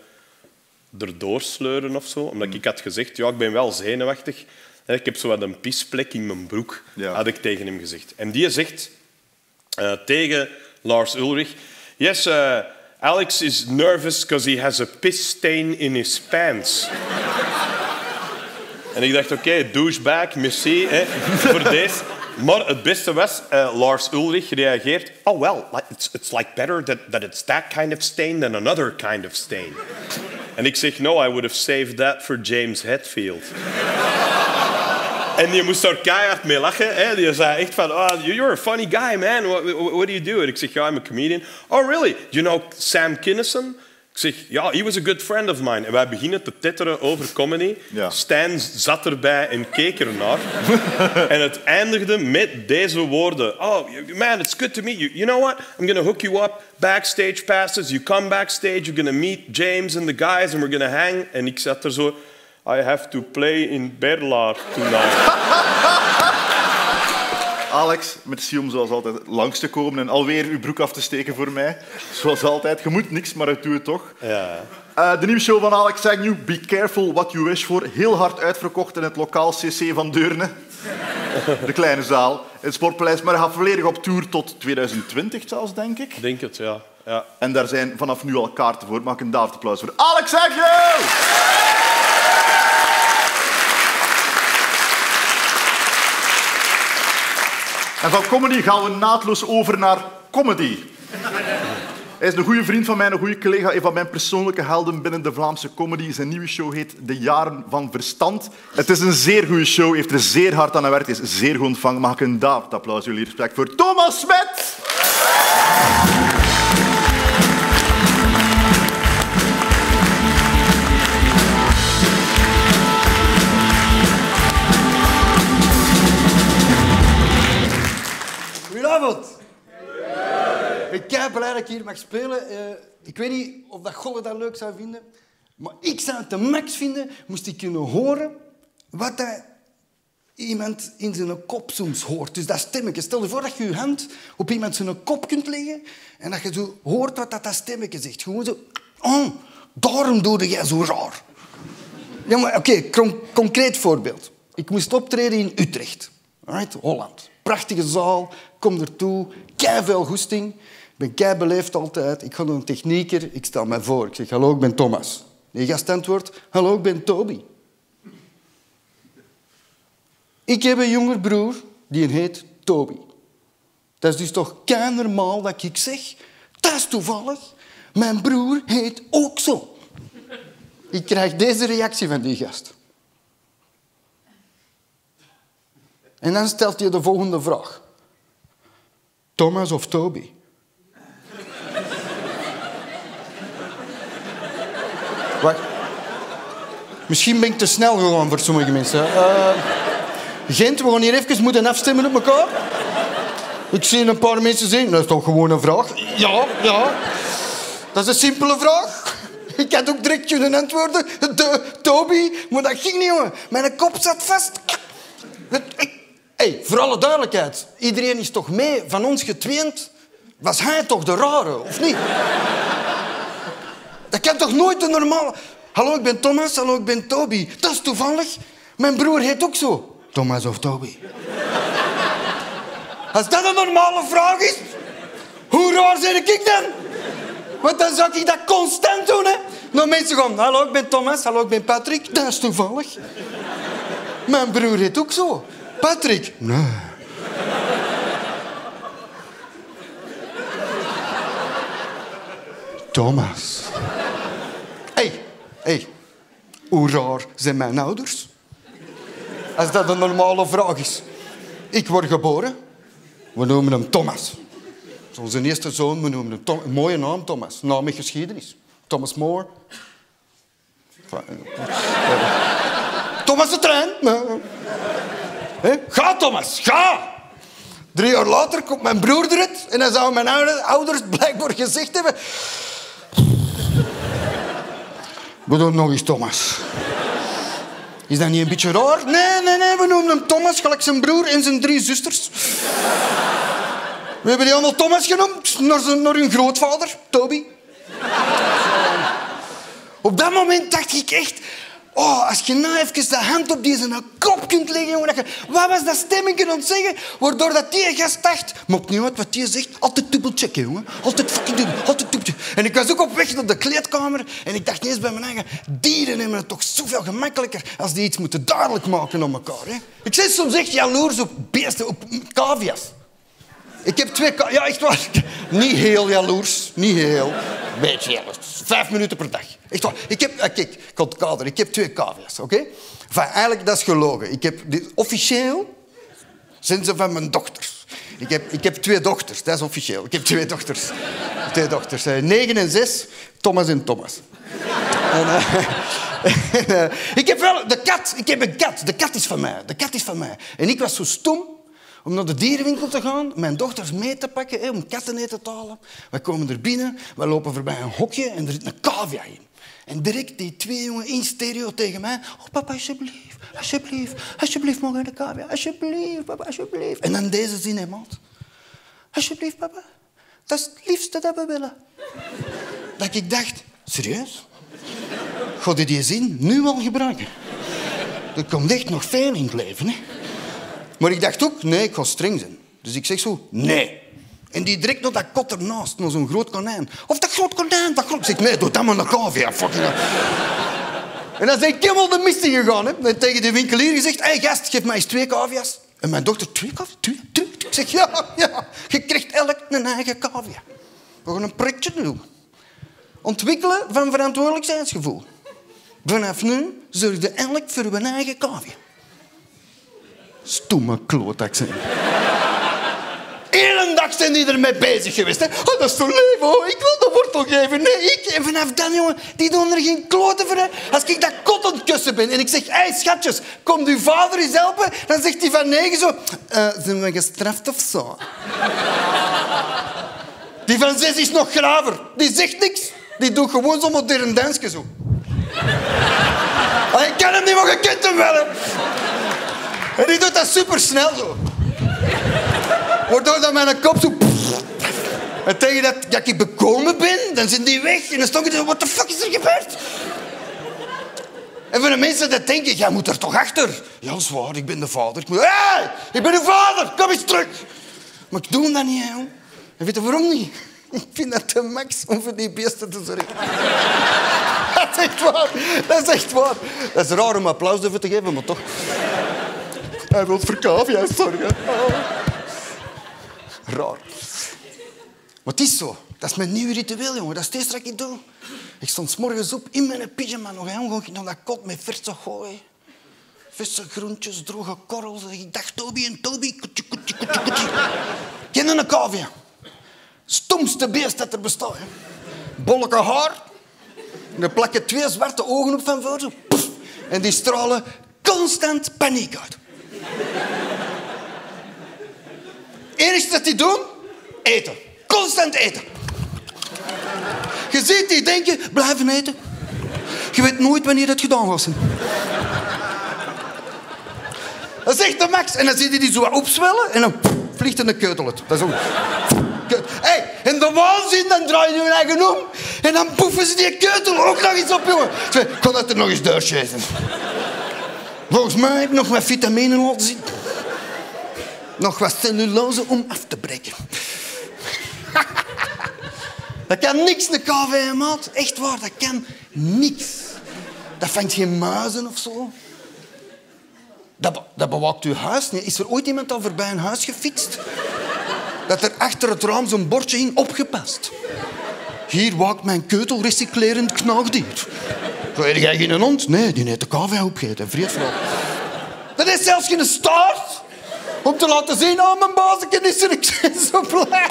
erdoor sleuren of zo. Omdat ik had gezegd, ja, ik ben wel zenuwachtig. Ik heb zo wat een pisplek in mijn broek, Ja. had ik tegen hem gezegd. En die zegt eh, tegen Lars Ulrich, yes, uh, Alex is nervous because he has a piss stain in his pants. en ik dacht, oké, douchebag, merci hè, voor deze. Maar het beste was, eh, Lars Ulrich reageert, oh well, it's, it's like better that, that it's that kind of stain than another kind of stain. En ik zeg, no, I would have saved that for James Hetfield. En die moest daar keihard mee lachen. Hè. Die zei echt van, oh, you're a funny guy, man. What, what, do you do? En ik zeg, ja, I'm a comedian. Oh, really? Do you know Sam Kinison? Zeg, ja, he was a good friend of mine. En wij beginnen te tetteren over comedy. Ja. Stijn zat erbij en keek ernaar. en het eindigde met deze woorden. Oh, man, it's good to meet you. You know what? I'm going to hook you up. Backstage passes. You come backstage. You're going to meet James and the guys and we're going to hang. En ik zat er zo... I have to play in Berlaar tonight. Alex, merci om zoals altijd langs te komen en alweer uw broek af te steken voor mij. Zoals altijd. Je moet niks, maar ik doe het toch. ja. Eh, de nieuwe show van Alex Agnew, Be Careful What You Wish For. Heel hard uitverkocht in het lokaal CC van Deurne. De kleine zaal. In het Sportpaleis. Maar hij gaat volledig op tour tot 2020 zelfs, denk ik. Ik denk het, ja. ja. En daar zijn vanaf nu al kaarten voor. Maak een David applaus voor Alex Agnew! En van comedy gaan we naadloos over naar comedy. Hij is een goede vriend van mij, een goede collega, een van mijn persoonlijke helden binnen de Vlaamse comedy. Zijn nieuwe show heet De Jaren van Verstand. Het is een zeer goede show, heeft er zeer hard aan gewerkt, is zeer goed ontvangen. Mag ik een David applaus jullie respect voor Thomas Smet? Ik blij dat ik hier mag spelen. Eh, ik weet niet of dat Golle dat leuk zou vinden. Maar ik zou het de max vinden, moest ik kunnen horen wat iemand in zijn kop soms hoort. Dus dat stemmetje. Stel je voor dat je je hand op iemand zijn kop kunt leggen en dat je zo hoort wat dat, stemmetje zegt. Gewoon zo... Oh, daarom doe jij zo raar. Ja, oké, con- concreet voorbeeld. Ik moest optreden in Utrecht. Right? Holland. Prachtige zaal, kom ertoe, veel goesting. Ben kei beleefd altijd. Ik ga naar een technieker, ik stel mij voor. Ik zeg, hallo, ik ben Thomas. Die gast antwoordt, hallo, ik ben Toby. Ik heb een jonger broer, die heet Toby. Dat is dus toch kei normaal dat ik zeg, dat is toevallig. Mijn broer heet ook zo. Ik krijg deze reactie van die gast. En dan stelt hij de volgende vraag. Thomas of Toby? Wacht. Misschien ben ik te snel gegaan voor sommige mensen. Eh, Gent, we gaan hier even moeten afstemmen op elkaar. Ik zie een paar mensen zeggen, dat is toch gewoon een vraag? Ja, ja. Dat is een simpele vraag. Ik had ook direct kunnen antwoorden. De, Toby, maar dat ging niet, jongen. Mijn kop zat vast. Hey, voor alle duidelijkheid. Iedereen is toch mee van ons getweend? Was hij toch de rare, of niet? Dat kan toch nooit de normale... Hallo, ik ben Thomas. Hallo, ik ben Toby. Dat is toevallig. Mijn broer heet ook zo. Thomas of Toby. Als dat een normale vraag is, hoe raar ben ik dan? Want dan zou ik dat constant doen, hè. Nou, mensen gaan, hallo, ik ben Thomas, hallo, ik ben Patrick. Dat is toevallig. Mijn broer heet ook zo. Patrick. Nee. Thomas. Hoe raar zijn mijn ouders? Als dat een normale vraag is. Ik word geboren. We noemen hem Thomas. Onze eerste zoon, we noemen hem een mooie naam, Thomas. Naam met geschiedenis. Thomas More. Thomas de trein. Ga, Thomas, ga! Drie jaar later komt mijn broer eruit en dan zouden mijn oude- ouders blijkbaar gezegd hebben... Het nog eens Thomas. Is dat niet een beetje raar? Nee, nee, nee, we noemen hem Thomas, gelijk zijn broer en zijn drie zusters. We hebben die allemaal Thomas genoemd, naar, zijn, naar hun grootvader, Toby. Op dat moment dacht ik echt... Oh, als je nou even de hand op kop kunt leggen, jongen. Wat was dat stemming het zeggen? Waardoor dat die gast dacht... Maakt niet wat die zegt. Altijd dubbel checken, jongen. Altijd fucking dubbel. Altijd. En ik was ook op weg naar de kleedkamer. En ik dacht eens bij mijn eigen... Dieren hebben het toch zoveel gemakkelijker als die iets moeten duidelijk maken aan elkaar. Hè? Ik ben soms echt jaloers op beesten, op cavia's. Ik heb twee... Ja, echt waar. Niet heel jaloers. Niet heel. Beetje jaloers. Vijf minuten per dag. Echt waar. Ik heb... ah, Kijk, ik het kaderen. Ik heb twee cavia's, oké? Enfin, eigenlijk, dat is gelogen. Ik heb... dit- Officieel zijn ze van mijn dochters. Ik heb, ik heb twee dochters, dat is officieel. Ik heb twee dochters. Twee dochters, eh, negen en zes, Thomas en Thomas. Eh, eh, ik heb wel de kat. Ik heb een kat. De kat is van mij. De kat is van mij. En ik was zo stom om naar de dierenwinkel te gaan, mijn dochters mee te pakken hè, om katten te halen. We komen er binnen, we lopen voorbij een hokje en er zit een cavia in. En direct die twee jongen in stereo tegen mij. Oh papa, alsjeblieft, alsjeblieft, alsjeblieft, mogen de cavia, alsjeblieft, papa, alsjeblieft. En dan deze zin, hè. Alsjeblieft, papa, dat is het liefste dat we willen. Dat ik dacht, serieus? Ga je die zin nu al gebruiken? Er komt echt nog veel in het leven, hè? Maar ik dacht ook, nee, ik ga streng zijn. Dus ik zeg zo, nee. En die direct naar dat kot ernaast, naar zo'n groot konijn. Of dat groot konijn, dat groot... Ik zeg, nee, doe dat maar een cavia, fucking... En dan ben ik helemaal de mist in gegaan. Hè. En tegen de winkelier gezegd, hey, gast, geef mij eens twee cavia's. En mijn dochter, twee cavia's? Twee, twee, twee. Ik zeg, ja, ja, je krijgt elk een eigen cavia. We gaan een projectje doen. Ontwikkelen van verantwoordelijkheidsgevoel. Vanaf nu zorg je elk voor je eigen cavia. Stomme klootak zijn. Eén dag zijn die ermee bezig geweest. Hè. Oh, dat is toch leven, ik wil de wortel geven. Nee, ik. En vanaf dan, jongen, die doen er geen kloten voor. Als ik dat kot aan het kussen ben en ik zeg, hé, schatjes, komt uw vader eens helpen? Dan zegt hij van negen zo, "Eh, zijn we gestraft of zo? die van zes is nog graver. Die zegt niks. Die doet gewoon zo'n modern dansje zo. Ah, ik ken hem niet, maar je kent hem wel. En die doet dat supersnel zo. Waardoor dat mijn kop zo... En tegen dat, dat ik bekomen ben, dan zijn die weg. En dan stond ik zo, the fuck is er gebeurd? En voor de mensen dat denken, jij moet er toch achter. Ja, zwaar, ik ben de vader. Ik moet... Hé, ik ben de vader, kom eens terug. Maar ik doe dat niet, jong. En weet je waarom niet? Ik vind dat de max om voor die beesten te zorgen. Dat is echt waar. Dat is echt waar. Dat is raar om applaus ervoor te geven, maar toch. Hij wil voor cavia's zorgen. Oh. Raar. Maar is zo. Dat is mijn nieuwe ritueel, jongen. Dat is eerste wat ik doe. Ik stond morgens op in mijn pyjama nog. Gewoon naar dat kot met verse gooi. Verse groentjes, droge korrels. Ik dacht, Toby en Toby. Koetje, koetje, koetje, koetje. Kennen een cavia. Stomste beest dat er bestaat. Hè. Bolleke haar. En er plakken twee zwarte ogen op van voor. En die stralen constant paniek uit. Enige dat die doen, eten. Constant eten. Je ziet die denken, blijven eten. Je weet nooit wanneer dat gedaan was. Dat echt de max. En dan zie je die zo opzwellen en dan vliegt er een keutel uit. Dat is ook... Hey, en de waanzin, dan draai je je eigen om. En dan poefen ze die keutel ook nog eens op, jongen. Ik kon dat er nog eens doorschezen. Volgens mij heb ik nog wat vitamine laten. Nog wat cellulose om af te breken. dat kan niks, de KV, maat. Echt waar, dat kan niks. Dat vangt geen muizen of zo. Dat, dat bewaakt uw huis niet. Is er ooit iemand al voorbij een huis gefietst? Dat er achter het raam zo'n bordje hing, opgepast. Hier waakt mijn keutelrecyclerend knaagdier. Ga jij geen hond? Nee, die heeft de KV opgegeten. Vreedvrouw. Dat is zelfs geen staart. Om te laten zien, oh, mijn baasje is er. Ik ben zo blij.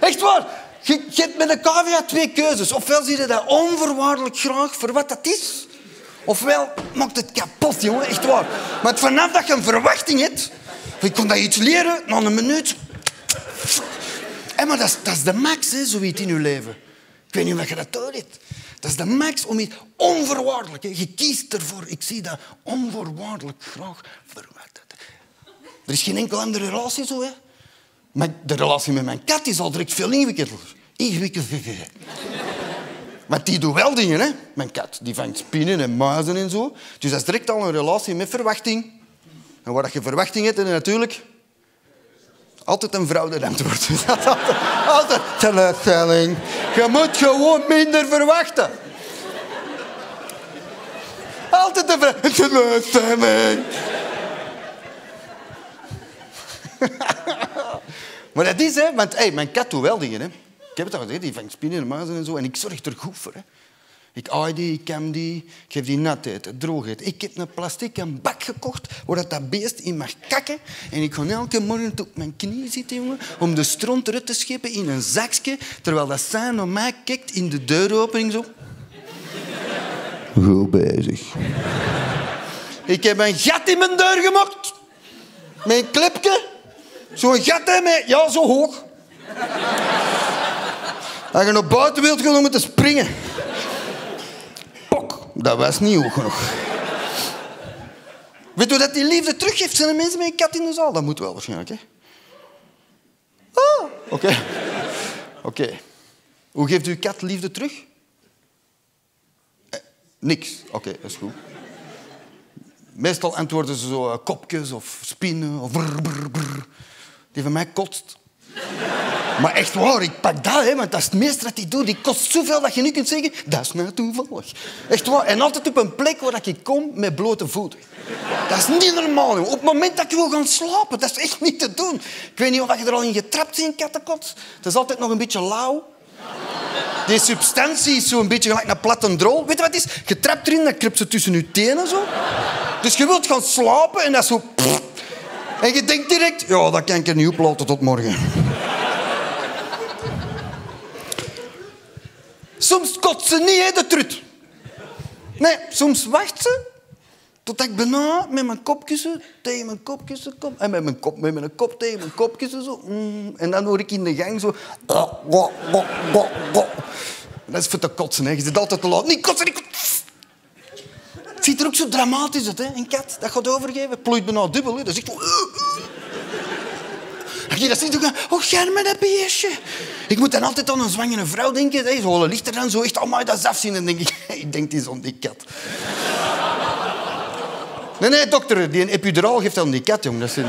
Echt waar. Je, hebt met een cavia twee keuzes. Ofwel zie je dat onvoorwaardelijk graag voor wat dat is. Ofwel maakt het kapot, jongen. Echt waar. Maar vanaf dat je een verwachting hebt... Je kon dat iets leren, na een minuut... Hé, maar dat is, dat de max, hè, zoiets in je leven. Ik weet niet of je dat door hebt. Dat is de max om iets onvoorwaardelijk. Je kiest ervoor. Ik zie dat onvoorwaardelijk graag. Er is geen enkele andere relatie zo, hè. Maar de relatie met mijn kat is al direct veel ingewikkelder. Ingewikkelder. Maar die doet wel dingen, hè. Mijn kat. Die vangt spinnen en muizen en zo. Dus dat is direct al een relatie met verwachting. En waar je verwachting hebt, en natuurlijk... Altijd een vrouw dat antwoordt. altijd, altijd teleurstelling. Je moet gewoon minder verwachten. Altijd een vrouw. Teleurstelling. Maar dat is, hè, want mijn kat doet wel dingen. Hè. Ik heb het al gezegd, die vangt spinnen en muizen en zo. En ik zorg er goed voor. Hè. Ik aai die, ik kem die, ik geef die nat eten, droog eten. Ik heb een plastic een bak gekocht waar dat, dat beest in mag kakken. En ik ga elke morgen op mijn knie zitten, jongen, om de stront eruit te scheppen in een zakje, terwijl dat zijn naar mij kijkt in de deuropening zo. Goed bezig. Ik heb een gat in mijn deur gemaakt. Met een klepje. Zo'n gat hè, met, ja, zo hoog. Als je naar buiten wilt gaan, je springen. Dat was niet hoog genoeg. Weet je dat die liefde teruggeeft? Zijn er mensen met een kat in de zaal? Dat moet wel waarschijnlijk, hè? Ah, oké. Oké. Hoe geeft uw kat liefde terug? Eh, niks. Oké, dat is goed. Meestal antwoorden ze zo eh, kopjes of spinnen of brr, brr. Die van mij kotst. Maar echt waar, ik pak dat, hè, want dat is het meeste wat hij doet. Die kost zoveel dat je nu kunt zeggen, dat is nou toevallig. Echt waar. En altijd op een plek waar ik kom met blote voeten. Dat is niet normaal. Op het moment dat ik wil gaan slapen, dat is echt niet te doen. Ik weet niet of je er al in getrapt bent, kattenkot. Het is altijd nog een beetje lauw. Die substantie is zo'n beetje gelijk een platte drol. Weet je wat het is? Je trapt erin, dan kruipt ze tussen je tenen zo. Dus je wilt gaan slapen en dat is zo... En je denkt direct, ja, dat kan ik er niet oplaten tot morgen. Soms kot ze niet, hè, de trut. Nee, soms wacht ze totdat ik bijna met mijn kopkussen tegen mijn kopkussen kom. En met mijn kop, met mijn kop tegen mijn kopkussen zo. Mm. En dan hoor ik in de gang zo... Dat is voor te kotsen, hè. Je zit altijd te laat. Niet kotsen, niet kotsen. Het ziet er ook zo dramatisch uit, hè. Een kat, dat gaat overgeven. Het plooit bijna dubbel, hè. Dat is. Als je dat ziet, dan oh, germe dat beestje. Ik moet dan altijd aan een zwangere vrouw denken. Hè. Zo ligt er dan zo echt, oh, dat is afzien. En dan denk ik, ik denk, die om die kat. Nee, nee, dokter, die een epiduraal geeft aan die kat, jong. Dat zijn,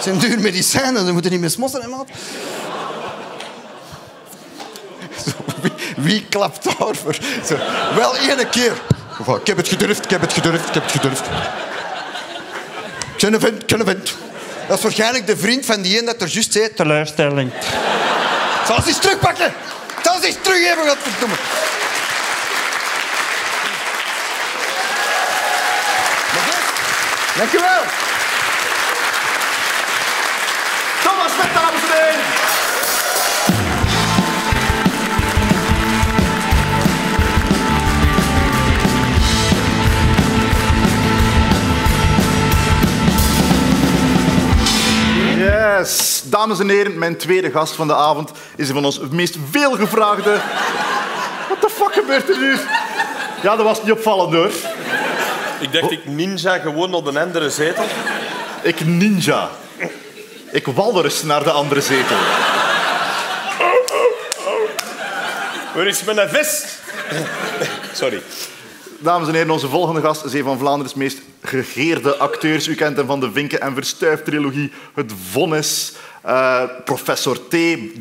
zijn duur medicijnen, ze moeten niet meer smossen, hè, maat. Wie, klapt daarvoor? Zo, wel ene keer. Ik heb het gedurfd, ik heb het gedurfd, ik heb het gedurfd. Ik ben een vent, vent. Dat is waarschijnlijk de vriend van die een dat er juist zei, teleurstelling. Zal ze eens terugpakken? Zal ze eens teruggeven, godverdomme. Dankjewel. Yes. Dames en heren, mijn tweede gast van de avond is een van ons meest veelgevraagde... What the fuck gebeurt er nu? Ja, dat was niet opvallend hoor. Ik dacht, ik ninja gewoon op een andere zetel. Ik ninja. Ik walrus naar de andere zetel. Waar is mijn vis? Sorry. Dames en heren, onze volgende gast is een van Vlaanderen's meest gegeerde acteurs. U kent hem van de Vinken en Verstuif-trilogie, Het Vonnis, eh, Professor T.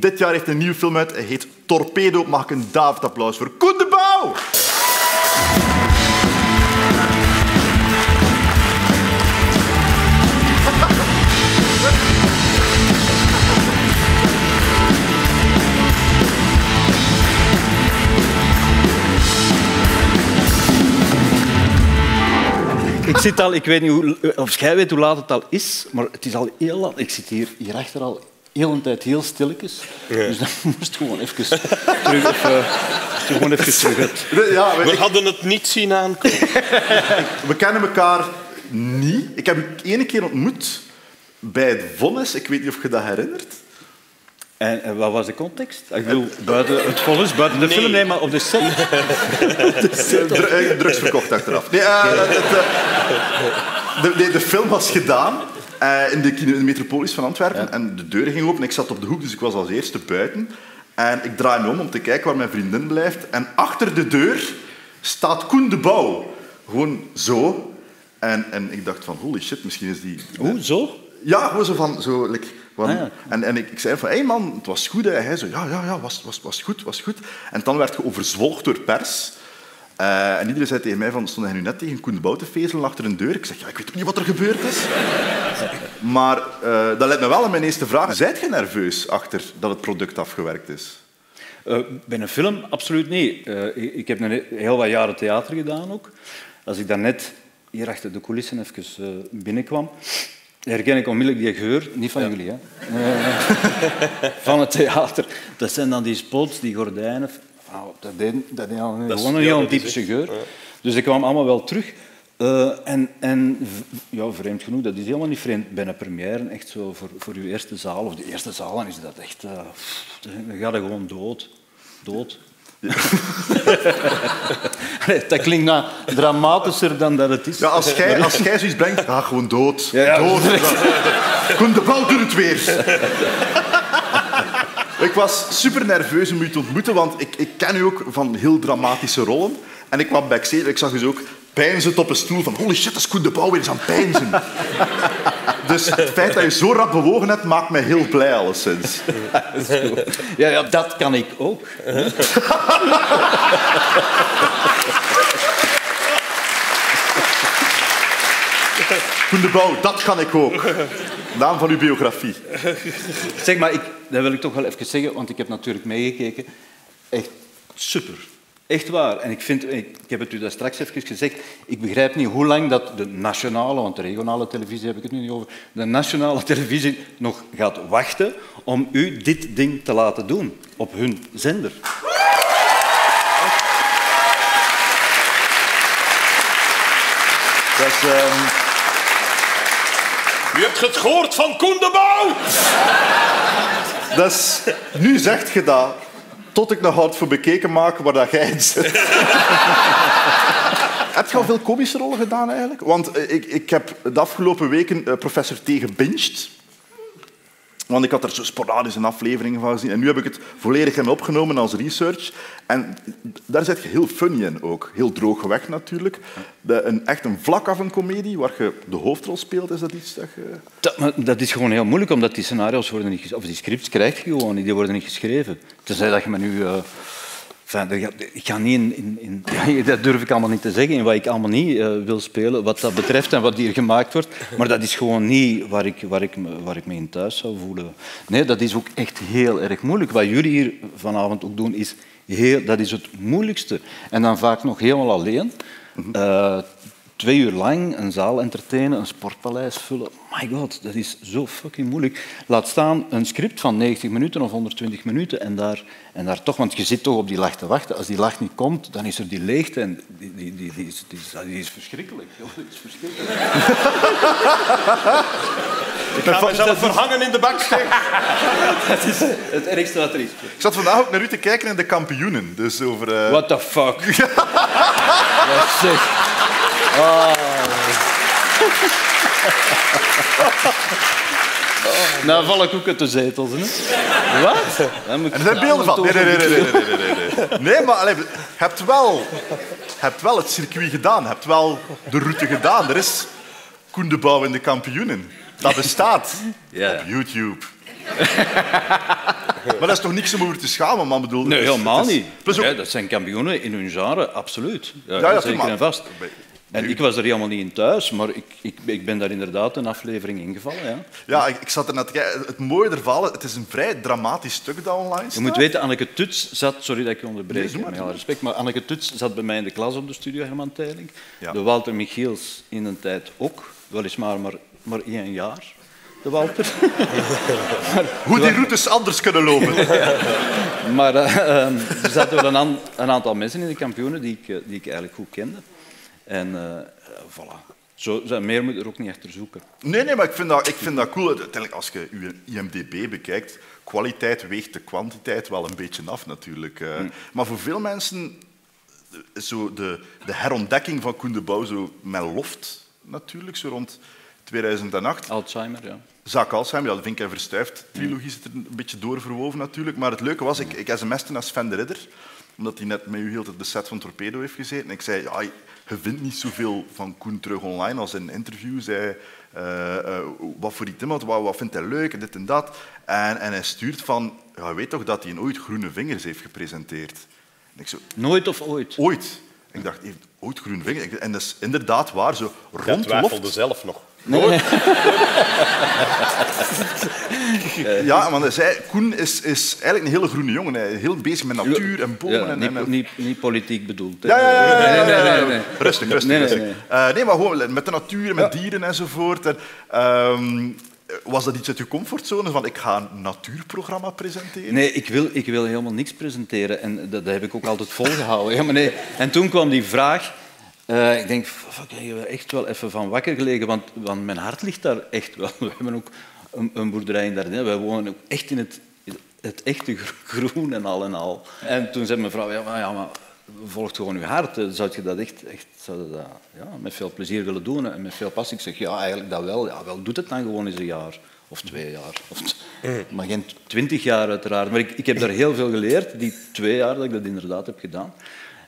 Dit jaar heeft een nieuwe film uit, hij heet Torpedo. Mag ik een David-applaus voor Koen de Bouw? Ik zit al, ik weet niet hoe, of jij weet hoe laat het al is, maar het is al heel laat. Ik zit hier hierachter al heel een tijd heel stilletjes. Dus dan moest gewoon even terug. Of, eh, gewoon even terug. Ja, We ik- hadden het niet zien aankomen. we kennen elkaar niet. Ik heb u ene keer ontmoet bij het Vonnis. Ik weet niet of je dat herinnert. En, en wat was de context? Ik bedoel, buiten het volgens, buiten de Nee. film, nee, maar op de set. Dr- eh, drugs verkocht achteraf. Nee, eh, het, eh, de, de, de film was gedaan eh, in, de, in de metropolis van Antwerpen. En de deur ging open. Ik zat op de hoek, dus ik was als eerste buiten. En ik draai me om om te kijken waar mijn vriendin blijft. En achter de deur staat Koen de Bouw. Gewoon zo. En, en ik dacht van, holy shit, misschien is die... Hoe, zo? Ja, gewoon zo van... Zo, like, Ah, ja. En, en ik, ik zei van, hé hey man, het was goed. Hè. Hij zo, ja, ja, ja, was, was, was goed, was goed. En dan werd je overzwolgd door pers. Eh, en iedereen zei tegen mij van, stond hij nu net tegen Koen de Bouw te vezelen achter een deur? Ik zeg, ja, ik weet ook niet wat er gebeurd is. maar eh, dat leidt me wel aan mijn eerste vraag. Zijt je nerveus achter dat het product afgewerkt is? Eh, bij een film absoluut niet. Ik, heb een he- heel wat jaren theater gedaan ook. Als ik daarnet hier achter de coulissen even binnenkwam, herken ik onmiddellijk die geur. Niet van jullie, hè. Eh, van het theater. Dat zijn dan die spots, die gordijnen. Dat deed, dat deed al- Dat is- gewoon een heel typische geur. Dus ik kwam allemaal wel terug. Eh, en en ja, vreemd genoeg, dat is helemaal niet vreemd. Bij een première, echt zo voor, voor uw eerste zaal, of de eerste zaal, dan is dat echt... eh, dan ga je gewoon dood. Dood. Dat klinkt nou dramatischer dan dat het is. Ja, als jij, als zoiets brengt, ga gewoon dood. Ja, ja. Dood. Koen de Bouw doet het weer. ik was super nerveus om u te ontmoeten, want ik, ik ken u ook van heel dramatische rollen. En ik kwam backstage en ik zag dus ook pijnzend op een stoel van holy shit, dat is Koen de Bouw weer eens aan pijnzen. Dus het feit dat je zo rap bewogen hebt, maakt mij heel blij alleszins. Ja, ja, dat kan ik ook. De Bouw, dat kan ik ook. Naam van uw biografie. Zeg maar, ik, dat wil ik toch wel even zeggen, want ik heb natuurlijk meegekeken. Echt super. Echt waar. En ik, vind, ik, heb het u daar straks even gezegd, ik begrijp niet hoe lang dat de nationale, want de regionale televisie heb ik het nu niet over, de nationale televisie nog gaat wachten om u dit ding te laten doen op hun zender. Dat is, ehm, U hebt het gehoord van Koen de Bouw! dat is, nu zegt je dat, tot ik nog hard voor bekeken maak waar dat jij in zit. heb je al veel komische rollen gedaan eigenlijk? Want eh, ik, ik heb de afgelopen weken eh, professor T gebinged. Want ik had er zo sporadisch een aflevering van gezien. En nu heb ik het volledig in opgenomen als research. En daar zit je heel funny in ook. Heel droog weg natuurlijk. Een, echt een vlak af een komedie waar je de hoofdrol speelt. Is dat iets dat. Dat, dat is gewoon heel moeilijk, omdat die scenario's worden niet of die scripts krijg je gewoon niet, die worden niet geschreven. Tenzij dat je me nu... enfin, ik ga niet in, in, dat durf ik allemaal niet te zeggen, in wat ik allemaal niet eh, wil spelen, wat dat betreft en wat hier gemaakt wordt. Maar dat is gewoon niet waar ik, waar, ik me, waar ik me in thuis zou voelen. Nee, dat is ook echt heel erg moeilijk. Wat jullie hier vanavond ook doen, is heel, dat is het moeilijkste. En dan vaak nog helemaal alleen. Eh, twee uur lang een zaal entertainen, een sportpaleis vullen. My god, dat is zo fucking moeilijk. Laat staan een script van 90 minuten of 120 minuten en daar, en daar toch, want je zit toch op die lach te wachten. Als die lach niet komt, dan is er die leegte en die, die, die, die, is, die, is, die is verschrikkelijk. joh, Die is verschrikkelijk. Ik ga mezelf verhangen in de baksteen. Dat is het ergste wat er is. Ik zat vandaag ook naar u te kijken in de kampioenen. Dus over... eh, What the fuck? Wat zeg. Ah. Nou val ik ook uit de zetels. Hè? Wat? Er zijn beelden van. Nee, nee, nee. nee, nee, nee, nee, nee, maar allee, je hebt wel, hebt wel het circuit gedaan. Je hebt wel de route gedaan. Er is Koen de Bouw in de kampioenen. Dat bestaat Ja. op YouTube. maar dat is toch niks om over te schamen, man. Bedoel, Nee, helemaal is- niet. Ook- Ja, dat zijn kampioenen in hun genre, absoluut. Ja, ja, zeker maar- en vast. En ik was er helemaal niet in thuis, maar ik, ik, ik ben daar inderdaad een aflevering ingevallen. Ja. Ja, ik, ik zat er net. Het mooie ervan, het is een vrij dramatisch stuk dat online Je moet weten, Anneke Tuts zat... Sorry dat ik je onderbreek, Nee, maar, met doe alle respect. Maar Anneke Tuts zat bij mij in de klas op de studio Herman Teiling. Ja. De Walter Michiels in een tijd ook. Weliswaar maar, maar één jaar, de Walter. Hoe die routes anders kunnen lopen. Maar eh, ehm, er zaten wel een, een aantal mensen in de kampioenen die ik, eh, die ik eigenlijk goed kende. En eh, voilà. Zo, meer moet je er ook niet achter zoeken. Nee, nee, maar ik vind dat, ik vind dat cool. Uiteindelijk, als je je IMDb bekijkt, kwaliteit weegt de kwantiteit wel een beetje af natuurlijk. eh. Maar voor veel mensen, zo de, de herontdekking van Koen de Bouw, zo met loft natuurlijk, zo rond 2008. Alzheimer, ja. Zaak Alzheimer, ja, de Vink en Verstuift trilogie zit er een beetje doorverwoven natuurlijk. Maar het leuke was, ik, ik sms'te naar Sven de Ridder, omdat hij net met u heel de set van Torpedo heeft gezeten. En ik zei, ja, je vindt niet zoveel van Koen terug online als in interviews. Hij, eh, eh, wat voor iets iemand, wat, wat vindt hij leuk en dit en dat. En, en hij stuurt van, ja, je weet toch dat hij ooit Groene Vingers heeft gepresenteerd? En ik zo, Nooit of ooit. ooit? Ik dacht, heeft ooit Groene Vingers? En dat is inderdaad waar, zo Ik rond twijfelde loft. zelf nog. Ja, want zij, Koen is, is eigenlijk een hele groene jongen. Hij is heel bezig met natuur en bomen. Ja, en, niet, en, niet, niet politiek bedoeld. Ja, ja, ja, ja, ja, Nee, nee, nee, nee. Rustig, rustig. Nee, nee, rustig. nee. Eh, nee, maar gewoon met de natuur, met dieren enzovoort. En, ehm, was dat iets uit je comfortzone? Van ik ga een natuurprogramma presenteren? Nee, ik wil, ik wil helemaal niks presenteren. En dat, dat heb ik ook altijd volgehouden. Ja, maar nee. En toen kwam die vraag. Eh, ik denk, fuck, ik heb er echt wel even van wakker gelegen. Want, want mijn hart ligt daar echt wel. We hebben ook een, een boerderij in Dardenne. Wij wonen ook echt in het, het echte gro- groen en al en al. En toen zei mijn vrouw, ja, maar, ja, maar volgt gewoon je hart. Eh, Zou je dat echt, echt zou je dat, ja, met veel plezier willen doen en met veel passie? Ik zeg, ja, eigenlijk dat wel. Ja, wel, doet het dan gewoon eens een jaar. Of twee jaar. Of t- Maar geen twintig jaar uiteraard. Maar ik, ik heb daar heel veel geleerd, die twee jaar dat ik dat inderdaad heb gedaan.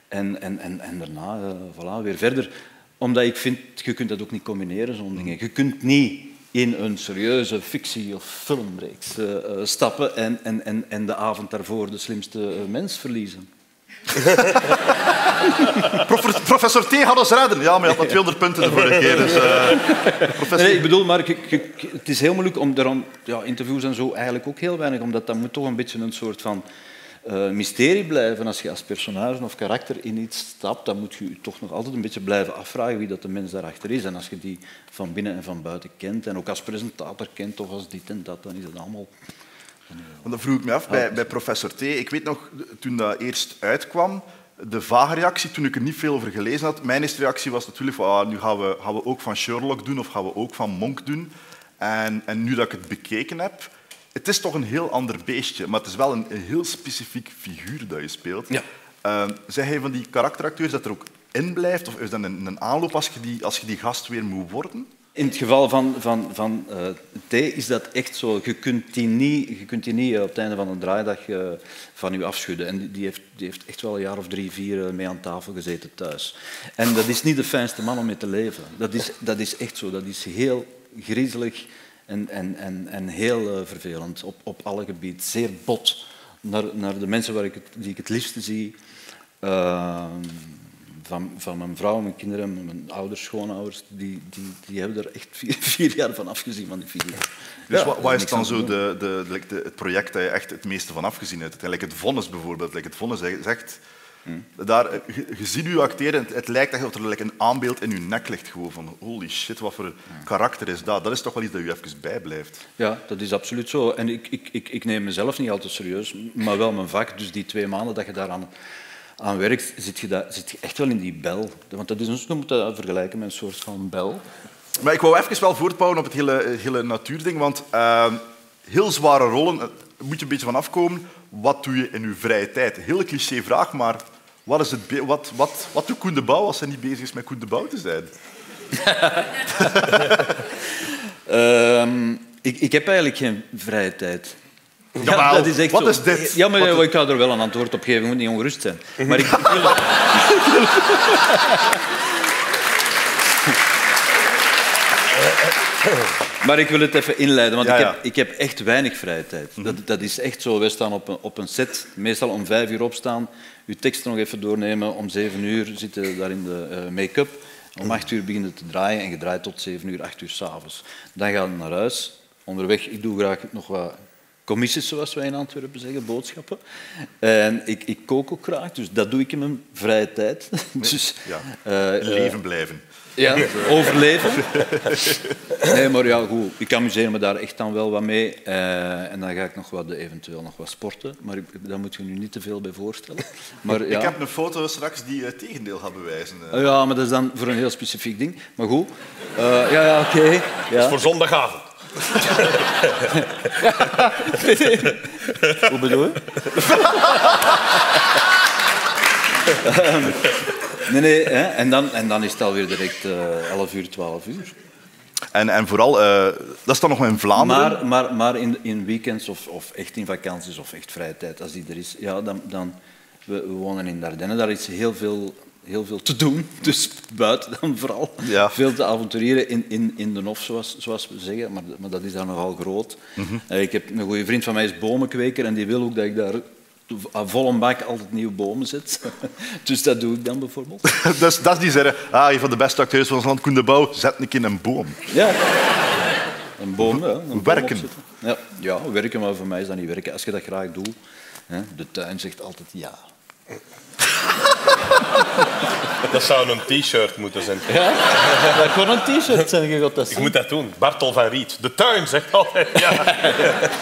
En, en, en, en daarna, eh, voilà, weer verder. Omdat ik vind, je kunt dat ook niet combineren, zo'n dingen. Je kunt niet in een serieuze fictie- of filmreeks eh, eh, stappen en, en, en, en de avond daarvoor de slimste mens verliezen. Profe- Professor T had ons redden. Ja, maar je had maar 200 punten de vorige keer. Dus, eh, professor... Nee, ik bedoel, maar het is heel moeilijk om daarom, ja, interviews en zo eigenlijk ook heel weinig, omdat dat moet toch een beetje een soort van eh, mysterie blijven. Als je als personage of karakter in iets stapt, dan moet je je toch nog altijd een beetje blijven afvragen wie dat de mens daarachter is. En als je die van binnen en van buiten kent, en ook als presentator kent of als dit en dat, dan is het allemaal... Want dan vroeg ik me af bij, bij professor T. Ik weet nog, toen dat eerst uitkwam, de vage reactie, toen ik er niet veel over gelezen had, mijn eerste reactie was natuurlijk van, ah, nu gaan we, gaan we ook van Sherlock doen of gaan we ook van Monk doen. En, en nu dat ik het bekeken heb, het is toch een heel ander beestje, maar het is wel een, een heel specifiek figuur dat je speelt. Ja. Uh, zijn hij van die karakteracteurs dat er ook in blijft, of is dat een, een aanloop als je, die, als je die gast weer moet worden? In het geval van, van, van eh, T is dat echt zo. Je kunt die niet, je kunt die niet eh, op het einde van een draaidag eh, van u afschudden. En die- heeft, die heeft echt wel een jaar of drie, vier mee aan tafel gezeten thuis. En dat is niet de fijnste man om mee te leven. Dat is, dat is echt zo. Dat is heel griezelig en, en, en, en heel eh, vervelend op, op alle gebieden. Zeer bot naar, naar de mensen waar ik het, die ik het liefste zie. Ehm, van, van mijn vrouw, mijn kinderen, mijn ouders, schoonouders, die, die, die hebben er echt vier, vier jaar van afgezien van die figuur. Dus Ja, wat, is dan zo de, de, de, het project dat je echt het meeste van afgezien hebt? Het vonnis bijvoorbeeld. Like het vonnis zegt, daar, eh, je, je ziet u acteren en het, het lijkt dat er like een aanbeeld in je nek ligt. Gewoon van holy shit, wat voor karakter is dat? Dat is toch wel iets dat je even bijblijft. Ja, dat is absoluut zo. En ik, ik, ik, ik neem mezelf niet altijd serieus, maar wel mijn vak. Dus die twee maanden dat je daaraan aan werkt, zit je, dat, zit je echt wel in die bel. Want dat is, je moet dat vergelijken met een soort van bel. Maar ik wou even wel voortbouwen op het hele, eh, hele natuurding, want eh, heel zware rollen, eh, moet je een beetje van afkomen. Wat doe je in je vrije tijd? Hele cliché vraag, maar wat, is het, wat, wat, wat doet Koen de Bouw als hij niet bezig is met Koen de Bouw te zijn? Eehm, ik, ik heb eigenlijk geen vrije tijd. Jawel, dat is echt wat zo. is dit? Ja, maar Wat- ik ga er wel een antwoord op geven. Je moet niet ongerust zijn. Maar ik. Maar ik wil het even inleiden, want Ja, ik, heb, ik heb echt weinig vrije tijd. Dat, dat is echt zo. Wij staan op een, op een set, meestal om vijf uur opstaan, uw tekst nog even doornemen. Om zeven uur zitten daar in de eh, make-up. Om acht uur beginnen te draaien en je draait tot zeven uur, acht uur s'avonds. Dan gaan we naar huis. Onderweg, ik doe graag nog wat commissies, zoals wij in Antwerpen zeggen, boodschappen. En ik, ik kook ook graag, dus dat doe ik in mijn vrije tijd. Dus, Ja. eh, eh, Leven blijven. Ja, overleven. Nee, maar ja, goed. Ik amuseer me daar echt dan wel wat mee. Eh, en dan ga ik nog wat, eventueel nog wat sporten. Maar ik, daar moet je nu niet te veel bij voorstellen. Maar, ja. Ik heb een foto straks die het tegendeel gaat bewijzen. eh. Ah, Ja, maar dat is dan voor een heel specifiek ding. Maar goed. Eh, ja, ja, oké. Ja. Voor zondagavond. Hoe bedoel je? Nee, nee. Hè? En, dan, en dan is het alweer direct eh 11 uur, 12 uur. En, en vooral, eh, dat is dan nog in Vlaanderen. Maar, maar, maar in, in weekends of, of echt in vakanties of echt vrije tijd, als die er is, ja, dan, dan we, we wonen in Dardenne, daar is heel veel, heel veel te doen. Dus buiten dan vooral. Ja. Veel te avonturieren in, in, in de Nof, zoals, zoals we zeggen, maar, maar dat is daar nogal groot. Mhm. Eh, ik heb een goede vriend van mij is bomenkweker en die wil ook dat ik daar aan volle bak altijd nieuwe bomen zet. dus dat doe ik dan bijvoorbeeld. dus dat is die zeggen, ah, een van de beste acteurs van ons land, Koen de Bouw, zet een keer een boom. Ja. Een boom, ja. Een boom Werken. opzetten. Ja. ja, werken, maar voor mij is dat niet werken. Als je dat graag doet, hè, de tuin zegt altijd ja. Dat zou een t-shirt moeten zijn. Ja, dat kon een t-shirt zijn, Ik moet dat doen. Bartel van Riet. De tuin zegt altijd ja.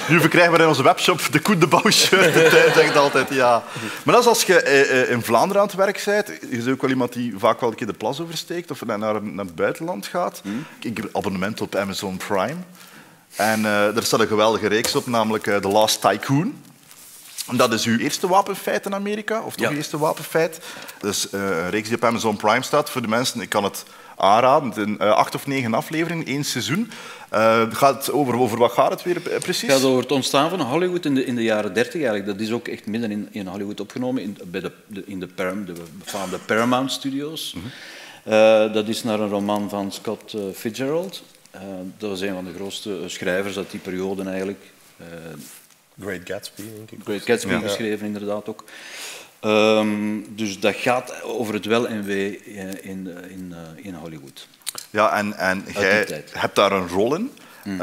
Nu verkrijgen we in onze webshop de Koen de Bouw shirt. De tijd zegt altijd ja. Maar dat is als je eh, eh, in Vlaanderen aan het werk bent. Je bent ook wel iemand die vaak wel een keer de plas oversteekt of naar, naar, naar het buitenland gaat. Ik heb een abonnement op Amazon Prime. En eh daar staat een geweldige reeks op, namelijk eh, The Last Tycoon. Dat is uw eerste wapenfeit in Amerika, of toch Ja. uw eerste wapenfeit. Dus eh, een reeks die op Amazon Prime staat. Voor de mensen, ik kan het aanraden. Het zijn eh, acht of negen afleveringen, één seizoen. Het gaat over, over wat gaat het weer precies? Het gaat over het ontstaan van Hollywood in de, in de jaren 30 eigenlijk. Dat is ook echt midden in, in Hollywood opgenomen, in, bij de, de- in de, Param- de befaamde Paramount Studios. Eh, dat is naar een roman van Scott Fitzgerald. Dat was een van de grootste schrijvers uit die periode eigenlijk. Great Gatsby, denk ik. Great Gatsby Ja. geschreven, inderdaad ook. Ehm, dus dat gaat over het wel en wee in, eh, in, eh, in Hollywood. Ja, en, en jij hebt daar een rol in. Eh,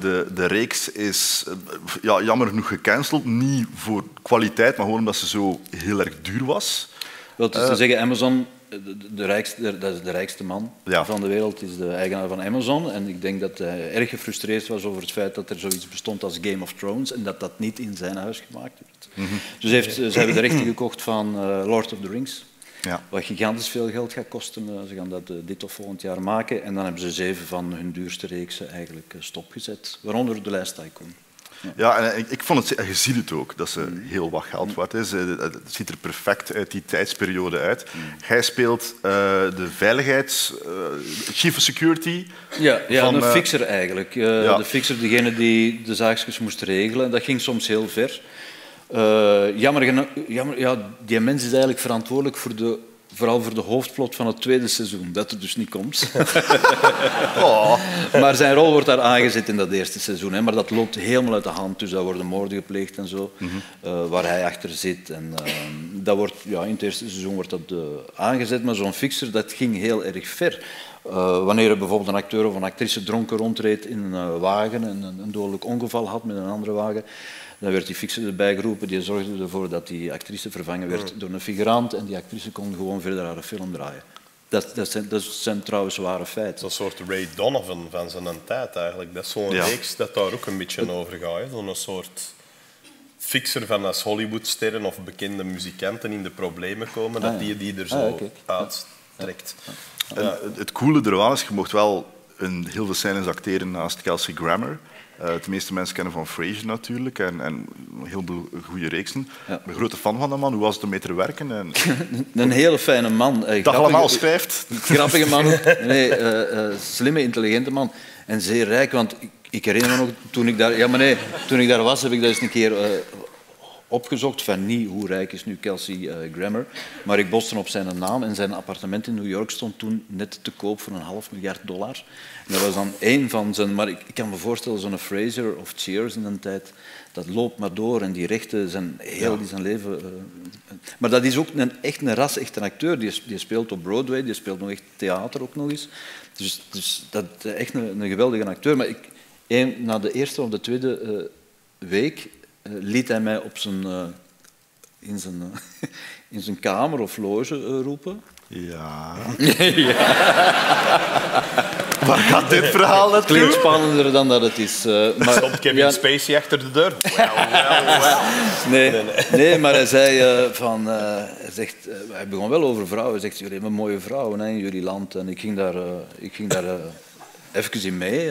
de, de reeks is eh, ja, jammer genoeg gecanceld. Niet voor kwaliteit, maar gewoon omdat ze zo heel erg duur was. Wel, het is te zeggen, Amazon, de, de- rijkste, dat is de rijkste man Ja. van de wereld, is de eigenaar van Amazon. En ik denk dat hij erg gefrustreerd was over het feit dat er zoiets bestond als Game of Thrones en dat dat niet in zijn huis gemaakt werd. Dus heeft, ze hebben de rechten gekocht van eh, Lord of the Rings. Ja. Wat gigantisch veel geld gaat kosten. Eh, Ze gaan dat eh, dit of volgend jaar maken. En dan hebben ze zeven van hun duurste reeksen eigenlijk eh, stopgezet. Waaronder de lijst Tycoon. Ja, en ik, ik vond het, en je ziet het ook, dat ze heel wat geld waard is. Eh, Het ziet er perfect uit die tijdsperiode uit. Jij speelt eh, de veiligheids... eh, chief of security. Ja, ja Van, een eh, fixer eigenlijk. Eh, ja. De fixer, degene die de zaakjes moest regelen. Dat ging soms heel ver. Eh, jammer, jammer ja, die mens is eigenlijk verantwoordelijk voor de, vooral voor de hoofdplot van het tweede seizoen, dat er dus niet komt. Oh. Maar zijn rol wordt daar aangezet in dat eerste seizoen. Hè. Maar dat loopt helemaal uit de hand. Dus daar worden moorden gepleegd en zo, eh, waar hij achter zit. En, eh, dat wordt, ja, in het eerste seizoen wordt dat eh, aangezet, maar zo'n fixer dat ging heel erg ver. Eh, wanneer er bijvoorbeeld een acteur of een actrice dronken rondreed in een wagen en een, een dodelijk ongeval had met een andere wagen, dan werd die fixer erbij geroepen. Die zorgde ervoor dat die actrice vervangen werd door een figurant en die actrice kon gewoon verder haar film draaien. Dat, dat, zijn, dat zijn trouwens ware feiten. Dat soort Ray Donovan van zijn tijd eigenlijk. Dat is zo'n Ja. reeks dat daar ook een beetje over gaat. Zo'n soort fixer van als Hollywoodsterren of bekende muzikanten in de problemen komen, dat Ah, die die er Ah, zo uittrekt. En het coole ervan is, je mocht wel een, heel veel scènes acteren naast Kelsey Grammer. Eh, de meeste mensen kennen van Frasier natuurlijk en, en een heleboel goede reeksen. Ja. Ik ben een grote fan van de man. Hoe was het om mee te werken? En Een hele fijne man. Eh, dat allemaal schrijft. Grappige man. Nee, eh, slimme, intelligente man. En zeer rijk, want ik, ik herinner me nog, toen ik daar, ja, maar nee, toen ik daar was, heb ik dat eens een keer opgezocht. Van niet hoe rijk is nu Kelsey eh, Grammer. Maar ik botste op zijn naam en zijn appartement in New York stond toen net te koop voor een half miljard dollar. En dat was dan één van zijn... Maar ik, ik kan me voorstellen, zo'n Fraser of Cheers in een tijd, dat loopt maar door en die rechten zijn heel die zijn leven... eh, maar dat is ook een, echt een ras, echt een acteur. Die, die speelt op Broadway, die speelt nog echt theater ook nog eens. Dus, dus dat is echt een, een geweldige acteur. Maar ik, een, na de eerste of de tweede eh, week eh, liet hij mij op zijn, eh, in, zijn, eh, in zijn kamer of loge eh, roepen. Ja. Waar gaat dit verhaal Klinkt naartoe? spannender dan dat het is. eh, maar, Stond Kevin ja, Spacey achter de deur? Nee, nee, maar hij zei eh, van, eh, hij zegt, eh, hij begon wel over vrouwen. Hij zegt, jullie hebben mooie vrouwen hè, in jullie land. En ik ging daar, eh, ik ging daar eh, even in mee.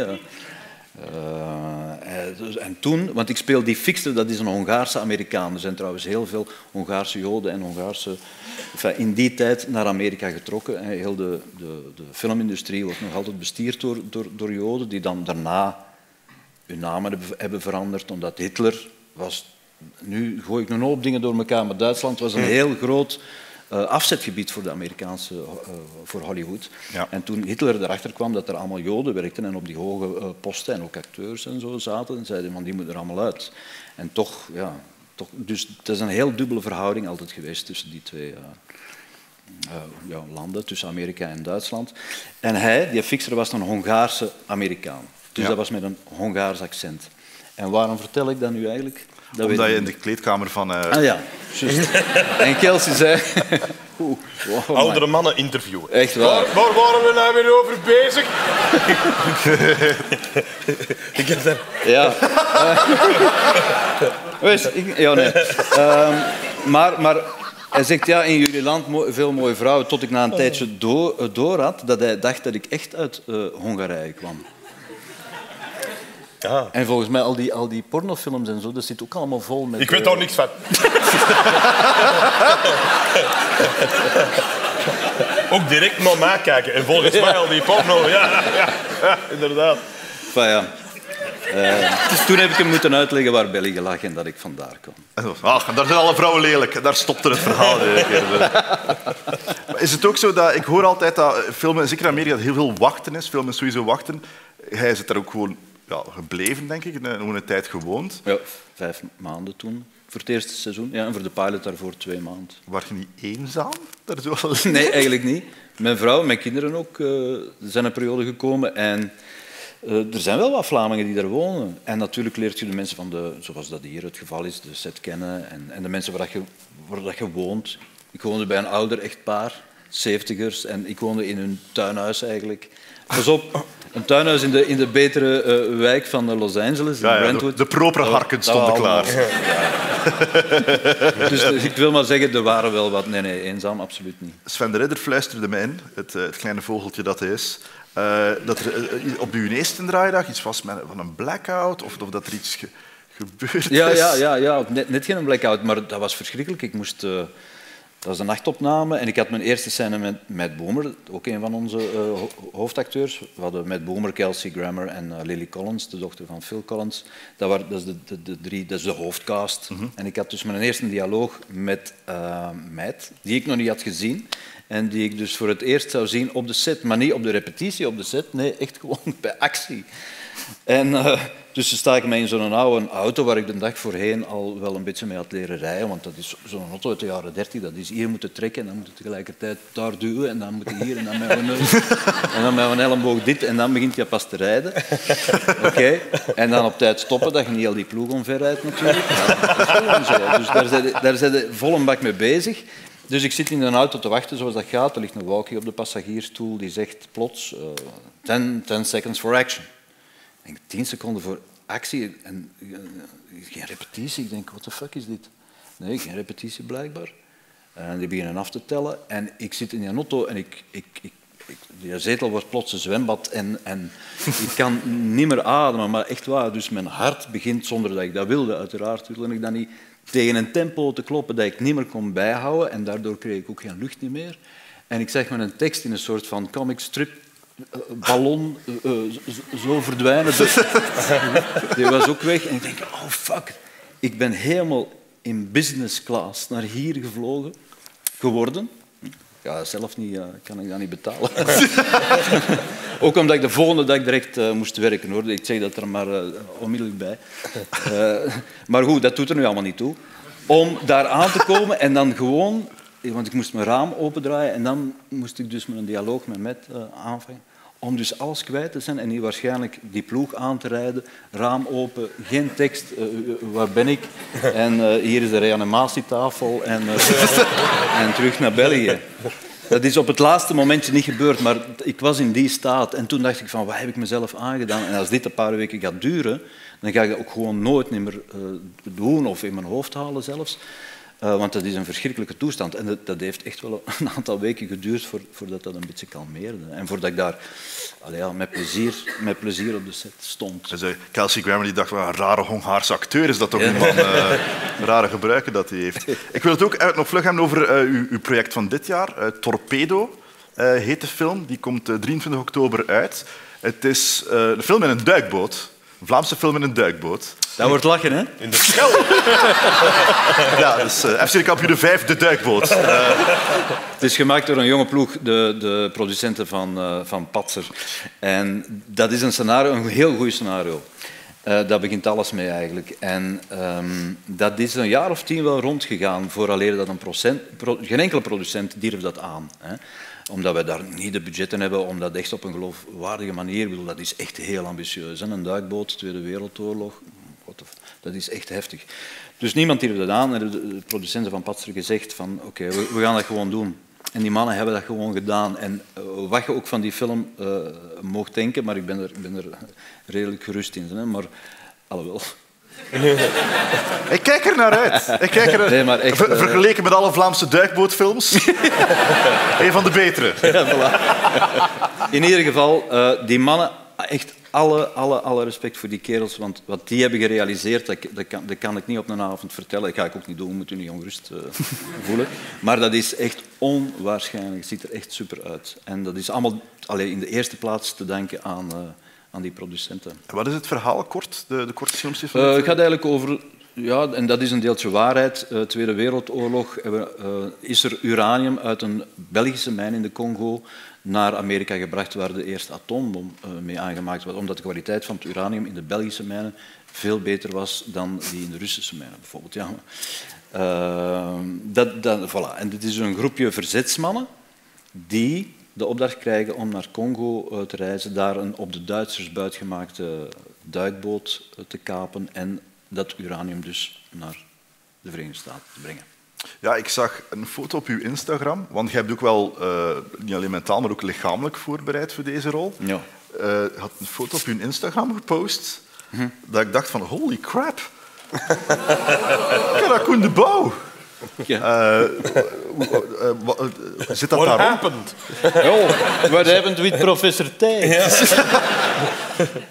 Eh. Dus- en toen, want ik speel die fixer, dat is een Hongaarse Amerikaan. Er zijn trouwens heel veel Hongaarse Joden en Hongaarse... Enfin, in die tijd naar Amerika getrokken. En heel de, de, de filmindustrie wordt nog altijd bestierd door, door, door Joden, die dan daarna hun namen hebben, hebben veranderd, omdat Hitler was... Nu gooi ik een hoop dingen door elkaar, maar Duitsland was een heel groot eh, afzetgebied voor de Amerikaanse, eh, voor Hollywood. Ja. En toen Hitler erachter kwam dat er allemaal Joden werkten en op die hoge eh, posten en ook acteurs en zo zaten, zeiden van die moeten er allemaal uit. En toch, ja, toch, dus het is een heel dubbele verhouding altijd geweest tussen die twee ja, landen, tussen Amerika en Duitsland. En hij, die fixer, was een Hongaarse Amerikaan. Dus Ja. dat was met een Hongaars accent. En waarom vertel ik dat nu eigenlijk? Dat Omdat je in de kleedkamer van... eh, Ah ja, juist. en Kelsey zei... Oeh, wow, man. Oudere mannen interviewen. Echt waar. Waar, waar waren we nou weer over bezig? ik heb daar... Ja. Eh, Wees, ik, ja, nee. Ehm, maar, maar hij zegt, ja, in jullie land mo- veel mooie vrouwen, tot ik na een tijdje door, eh, door had dat hij dacht dat ik echt uit eh, Hongarije kwam. Ja. En volgens mij al die, al die pornofilms en zo, dat zit ook allemaal vol met... Ik weet eh, daar niks van. Ook direct naar mij kijken. En volgens mij al die porno. Ja, ja, ja inderdaad. Van, ja. Eh, dus toen heb ik hem moeten uitleggen waar België lag en dat ik vandaar kwam. Ach, daar zijn alle vrouwen lelijk. Daar stopte het verhaal. Maar is het ook zo dat... Ik hoor altijd dat filmen, zeker in Amerika, dat heel veel wachten is. Filmen sowieso wachten. Hij is daar ook gewoon ja, gebleven, denk ik. En gewoon een tijd gewoond. Ja, vijf maanden toen. Voor het eerste seizoen. Ja, en voor de pilot daarvoor twee maanden. Waar je niet eenzaam? Zo... Nee, eigenlijk niet. Mijn vrouw mijn kinderen ook eh, zijn een periode gekomen. En eh, er zijn wel wat Vlamingen die daar wonen. En natuurlijk leert je de mensen van de, zoals dat hier het geval is, de set kennen. En, en de mensen waar, dat je, waar dat je woont. Ik woonde bij een ouder echtpaar, zeventigers. En ik woonde in hun tuinhuis eigenlijk. Pas op, een tuinhuis in de, in de betere eh, wijk van eh, Los Angeles, in Ja, ja, de, Brentwood. de propere harken stonden klaar. Dus, dus ik wil maar zeggen, er waren wel wat... Nee, nee, eenzaam, absoluut niet. Sven de Ridder fluisterde mij in, het, eh, het kleine vogeltje dat hij is, eh, dat er eh, op de eerste draaidag iets was met, van een blackout of, of dat er iets ge- gebeurd Ja, is. ja, ja, ja. Net, net geen blackout, maar dat was verschrikkelijk. Ik moest, eh, dat was een nachtopname en ik had mijn eerste scène met Matt Boomer, ook een van onze eh, ho- hoofdacteurs. We hadden Matt Boomer, Kelsey Grammer en eh, Lily Collins, de dochter van Phil Collins. Dat, waren, dat, is de, de, de drie, dat is de hoofdcast. En ik had dus mijn eerste dialoog met eh Matt, die ik nog niet had gezien. En die ik dus voor het eerst zou zien op de set, maar niet op de repetitie op de set, nee, echt gewoon bij actie. En dus dan sta ik mij in zo'n oude auto waar ik de dag voorheen al wel een beetje mee had leren rijden. Want dat is zo'n auto uit de jaren 30. Dat is hier moeten trekken en dan moet je tegelijkertijd daar duwen. En dan moet je hier en dan met mijn neus. En dan met mijn elleboog dit. En dan begint je pas te rijden. Oké. En dan op tijd stoppen, dat je niet al die ploeg omverrijdt natuurlijk. Ja, zo. Dus daar zijn, je- daar zijn je vol een bak mee bezig. Dus ik zit in een auto te wachten zoals dat gaat. Er ligt een walkie op de passagiersstoel die zegt plots... eh 10, 10 seconds for action. Denk, tien seconden voor actie en eh, geen repetitie. Ik denk, what the fuck is dit? Nee, geen repetitie blijkbaar. En die beginnen af te tellen en ik zit in auto en ik, ik, ik, zetel wordt plots een zwembad en, en ik kan niet meer ademen, maar echt waar. Dus mijn hart begint, zonder dat ik dat wilde, uiteraard wilde ik dat niet, tegen een tempo te kloppen dat ik niet meer kon bijhouden en daardoor kreeg ik ook geen lucht meer. En ik zeg met een tekst in een soort van comic strip eh, ballon eh, eh, zo- verdwijnen. Dus, die was ook weg. En ik denk, oh fuck. Ik ben helemaal in business class naar hier gevlogen geworden. Ja, zelf niet, eh, kan ik dat niet betalen. ook omdat ik de volgende dag direct eh, moest werken. Hoor. Ik zeg dat er maar eh, onmiddellijk bij. Eh, maar goed, dat doet er nu allemaal niet toe. Om daar aan te komen en dan gewoon... Want ik moest mijn raam opendraaien en dan moest ik dus met een dialoog met Matt eh, aanvangen. Om dus alles kwijt te zijn en hier waarschijnlijk die ploeg aan te rijden. Raam open, geen tekst, eh, eh, waar ben ik? En eh, hier is de reanimatietafel en, eh, en terug naar België. Dat is op het laatste momentje niet gebeurd, maar ik was in die staat. En toen dacht ik van, wat heb ik mezelf aangedaan? En als dit een paar weken gaat duren, dan ga ik dat ook gewoon nooit meer eh, doen of in mijn hoofd halen zelfs. Eh, want dat is een verschrikkelijke toestand. En dat, dat heeft echt wel een aantal weken geduurd voor, voordat dat een beetje kalmeerde. En voordat ik daar allee, ja, met, plezier, met plezier op de set stond. Dus, Kelsey Grammer die dacht, een rare Hongaarse acteur is dat toch, Ja. man. eh, rare gebruiken dat hij heeft. Ik wil het ook nog vlug hebben over eh, uw, uw project van dit jaar. Torpedo heet de film. Die komt eh, 23 oktober uit. Het is een film in een duikboot. Een Vlaamse film in een duikboot. Dat wordt lachen, hè? In de Schelde. Ja, dus eh, FC de Kampioenen 5, de duikboot. Eh, Het is gemaakt door een jonge ploeg, de, de producenten van, eh, van Patser. En dat is een scenario, een heel goed scenario. Eh, daar begint alles mee eigenlijk. En ehm, dat is een jaar of tien wel rondgegaan vooraleer dat een procent... pro- geen enkele producent durft dat aan. Hè. Omdat wij daar niet de budgetten hebben om dat echt op een geloofwaardige manier... Bedoel, Dat is echt heel ambitieus. Een duikboot, Tweede Wereldoorlog, dat is echt heftig. Dus niemand durfde dat aan. De producenten van Patser gezegd van oké, we, we gaan dat gewoon doen. En die mannen hebben dat gewoon gedaan. En eh, wat je ook van die film eh mocht denken, maar ik ben er, ik ben er redelijk gerust in. Hè, maar alhoewel... Ik kijk er naar uit. Ik kijk er... Nee, maar echt, Ver- eh, vergeleken met alle Vlaamse duikbootfilms. een van de betere. In ieder geval, eh, die mannen, echt alle, alle, alle respect voor die kerels, want wat die hebben gerealiseerd, dat, dat, kan, dat kan ik niet op een avond vertellen. Dat ga ik ook niet doen, we moeten niet ongerust eh, voelen. Maar dat is echt onwaarschijnlijk. Het ziet er echt super uit. En dat is allemaal allee, in de eerste plaats te danken aan, aan die producenten. Wat is het verhaal, kort? De, de korte van Eh, het, het gaat eigenlijk over, ja, en dat is een deeltje waarheid. Eh, Tweede Wereldoorlog eh, is er uranium uit een Belgische mijn in de Congo naar Amerika gebracht, waar de eerste atoombom mee aangemaakt was, omdat de kwaliteit van het uranium in de Belgische mijnen veel beter was dan die in de Russische mijnen, bijvoorbeeld. Ja. Dat, dat, voilà. En dit is een groepje verzetsmannen die de opdracht krijgen om naar Congo eh, te reizen, daar een op de Duitsers buitgemaakte duikboot eh, te kapen en dat uranium dus naar de Verenigde Staten te brengen. Ja, ik zag een foto op uw Instagram, want jij hebt ook wel eh, niet alleen mentaal, maar ook lichamelijk voorbereid voor deze rol. Ja. Had een foto op uw Instagram gepost, dat ik dacht van, holy crap. Kijk, dat Koen de Bouw. Ja. Zit dat What daarop? Oh, wat hebben we professor T?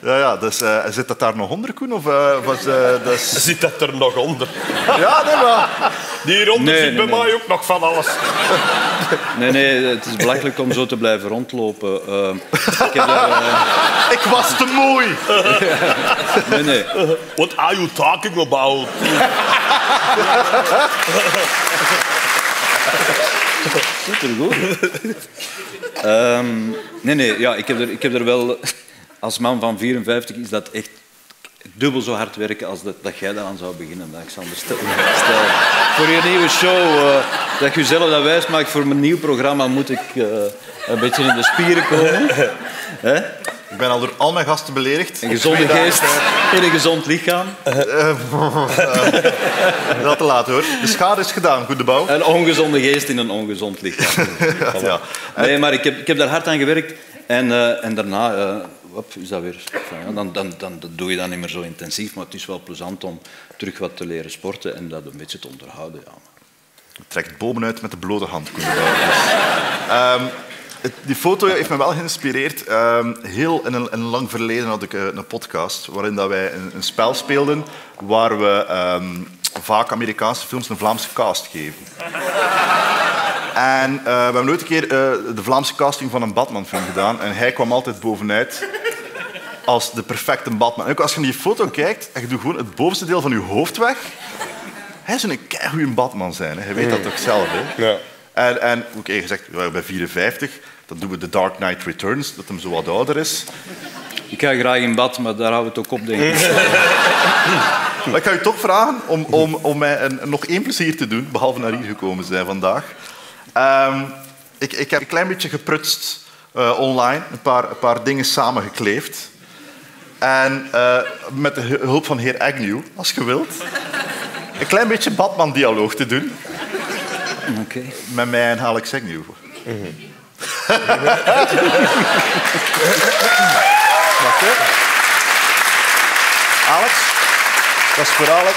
Ja, ja, dus, eh, zit dat daar nog onder, Koen? Of, eh, was, eh. Zit dat er nog onder? Ja, nee, maar... Die hieronder Nee, zit nee, bij nee. mij ook nog van alles. Nee, nee, het is belachelijk om zo te blijven rondlopen. Eh, ik heb daar, eh, Ik was te mooi. nee, nee. What are you talking about? Supergoed. Ehm nee, nee, ja, ik, heb er, ik heb er wel... Als man van 54 is dat echt dubbel zo hard werken als dat, dat jij daaraan zou beginnen, Alexander. Stel, stel, voor je nieuwe show, eh, dat je jezelf dat wijs maakt voor mijn nieuw programma, moet ik eh, een beetje in de spieren komen. Hè? Ik ben al door al mijn gasten beledigd. Een gezonde geest in een gezond lichaam. Dat te laat hoor. De schade is gedaan, Koen de Bouw. Een ongezonde geest in een ongezond lichaam. Ja. Nee, maar ik heb, ik heb daar hard aan gewerkt. En, eh, en daarna eh, hop, is dat weer... dan, dan, dan, dat doe je dan niet meer zo intensief. Maar het is wel plezant om terug wat te leren sporten en dat een beetje te onderhouden. Ja. Trekt bomen uit met de blote hand, de Bouw. Die foto heeft me wel geïnspireerd. Ehm, heel in een, in een lang verleden had ik eh, een podcast waarin dat wij een, een spel speelden waar we ehm, vaak Amerikaanse films een Vlaamse cast geven. En eh, we hebben nooit een keer eh, de Vlaamse casting van een Batman-film gedaan. En hij kwam altijd bovenuit als de perfecte Batman. En ook als je naar die foto kijkt en je doet gewoon het bovenste deel van je hoofd weg, hij zou een keigoede Batman zijn. Hè. Je weet dat toch zelf. Hè. Ja. En, en je zegt, ja, bij 54, dan doen we The Dark Knight Returns, dat hem zo wat ouder is. Ik ga graag in bad, maar daar houden we het ook op, denk ik. Maar ik ga u toch vragen om, om, om mij een, nog één plezier te doen, behalve naar hier gekomen zijn vandaag. Ehm, ik, ik heb een klein beetje geprutst eh, online, een paar, een paar dingen samengekleefd. En eh, met de hulp van heer Agnew, als je wilt, een klein beetje Batman-dialoog te doen Oké. met mij en Alex Agnew. Hè. Alex, dat is voor Alex.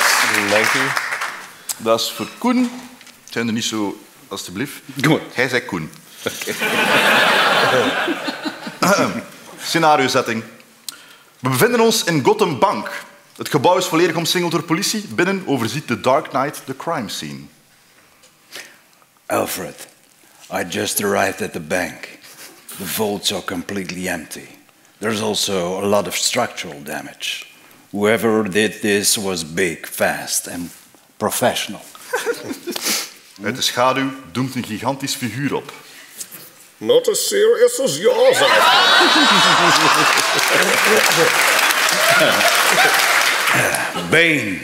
Dank u. Dat is voor Koen. Zijn er niet zo, alstublieft. Goed. Hij zei Koen. Scenario-zetting. We bevinden ons in Gotham Bank. Het gebouw is volledig omsingeld door politie. Binnen overziet de Dark Knight de crime scene. Alfred, I just arrived at the bank. The vaults are completely empty. There's also a lot of structural damage. Whoever did this was big, fast, and professional. Uit de schaduw doemt een gigantisch figuur op. Not as serious as yours. Bane,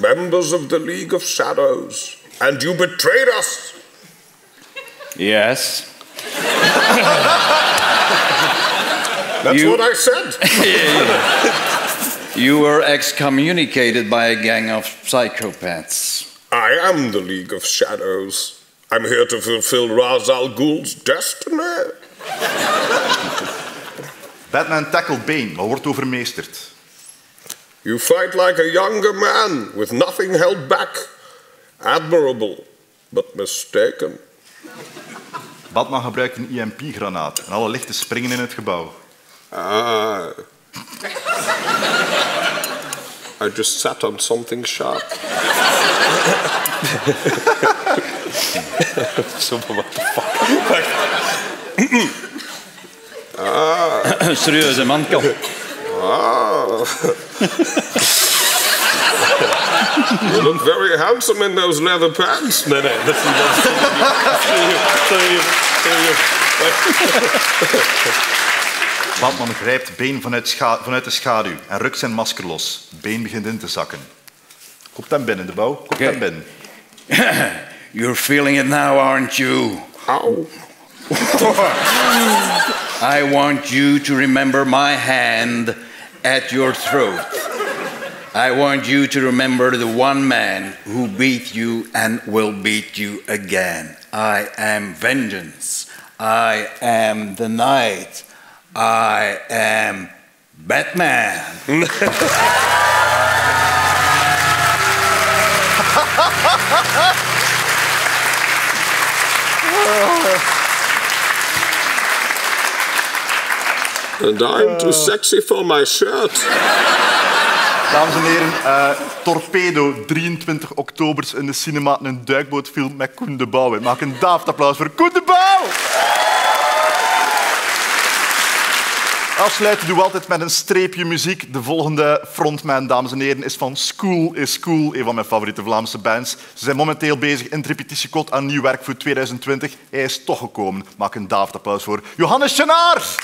Members of the League of Shadows. And you betrayed us. Yes. That's You- what I said. You were excommunicated by a gang of psychopaths. I am the League of Shadows. I'm here to fulfill Ra's al Ghul's destiny. Batman tackelt Bane, maar wordt overmeesterd. You fight like a younger man with nothing held back. Admirable, but mistaken. Batman gebruikt een EMP-granaat en alle lichten springen in het gebouw. Ah. I just sat on something sharp. Van, what the fuck? Een serieuze man kan. Ah. You look very handsome in those leather pants. Nee, nee, dat is niet dat. Sorry, sorry, sorry. Batman grijpt Bane vanuit, scha- vanuit de schaduw en rukt zijn masker los. Bane begint in te zakken. Komt hem binnen, de bouw. Komt Oké. hem binnen. You're feeling it now, aren't you? Ow. I want you to remember my hand at your throat. I want you to remember the one man who beat you and will beat you again. I am vengeance. I am the night. I am Batman. And I'm too sexy for my shirt. Dames en heren, eh, Torpedo, 23 oktober in de cinema, een duikbootfilm met Koen de Bouw. Maak een daft applaus voor Koen de Bouw! Afsluiten doen we altijd met een streepje muziek. De volgende frontman, dames en heren, is van School is Cool, een van mijn favoriete Vlaamse bands. Ze zijn momenteel bezig in het repetitiekot aan nieuw werk voor 2020. Hij is toch gekomen. Maak een daft applaus voor Johannes Chenaars!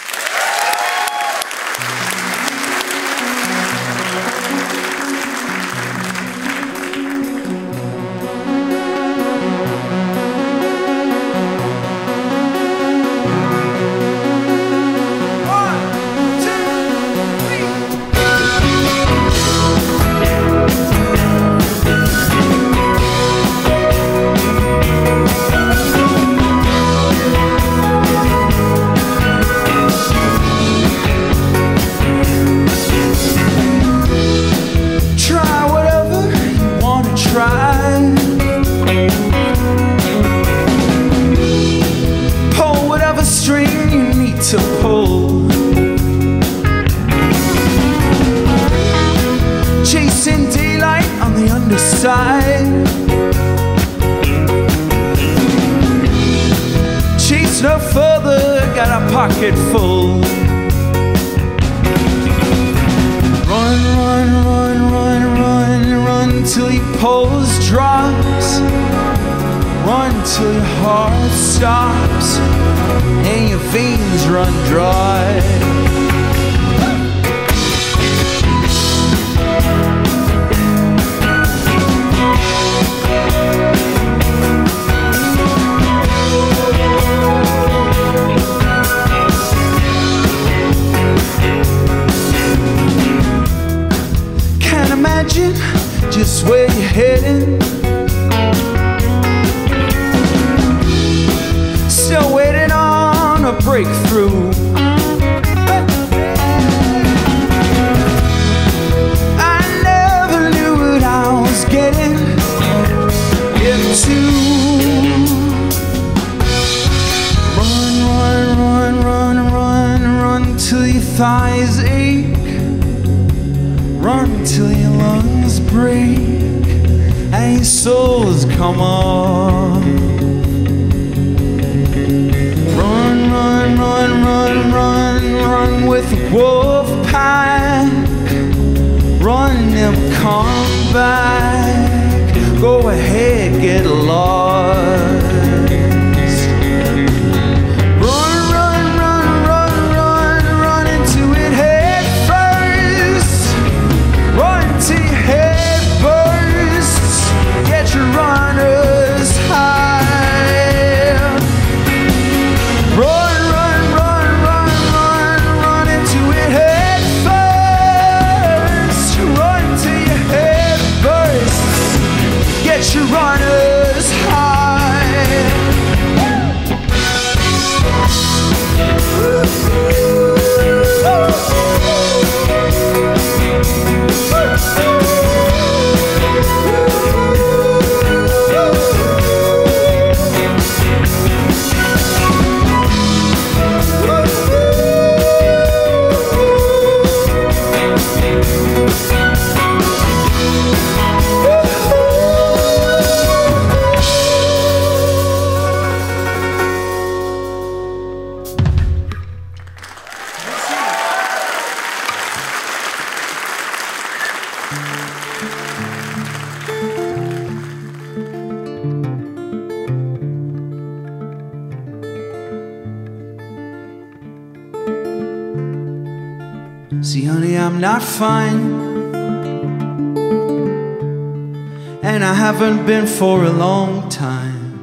Haven't been for a long time.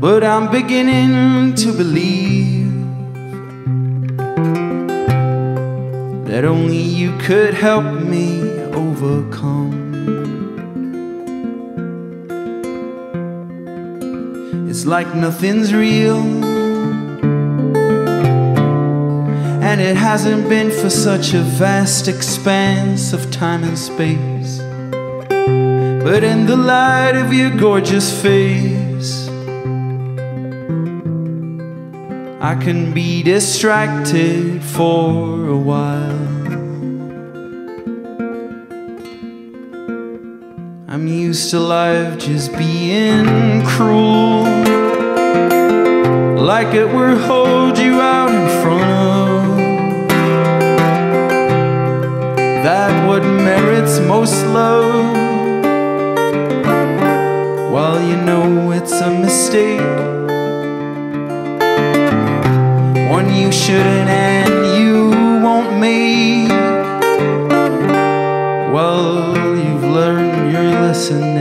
But I'm beginning to believe that only you could help me overcome. It's like nothing's real. And it hasn't been for such a vast expanse of time and space. But in the light of your gorgeous face, I can be distracted for a while. I'm used to life just being cruel. Like it were hold you out in front of. That what merits most love. You know it's a mistake. One you shouldn't and you won't make. Well, you've learned your lesson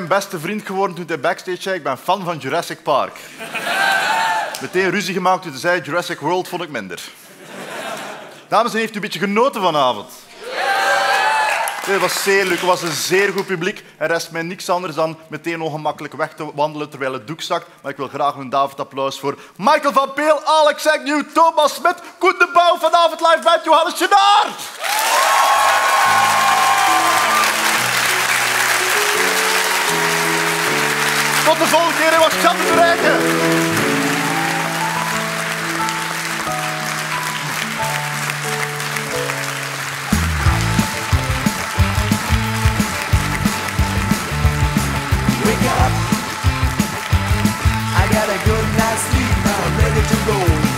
mijn beste vriend geworden toen hij backstage zei, ik ben fan van Jurassic Park. Meteen ruzie gemaakt toen hij zei, Jurassic World vond ik minder. Dames en heren, heeft u een beetje genoten vanavond? Het was zeer leuk, het was een zeer goed publiek. Er rest mij niks anders dan meteen ongemakkelijk weg te wandelen terwijl het doek zakt. Maar ik wil graag een David applaus voor Michael van Peel, Alex Agnew, Thomas Smit, Koen de Bouw, vanavond live met Johannes Genaar. De volgende keer, Xander de Rijken. Wake up. I got a good night's sleep. I'm ready to roll.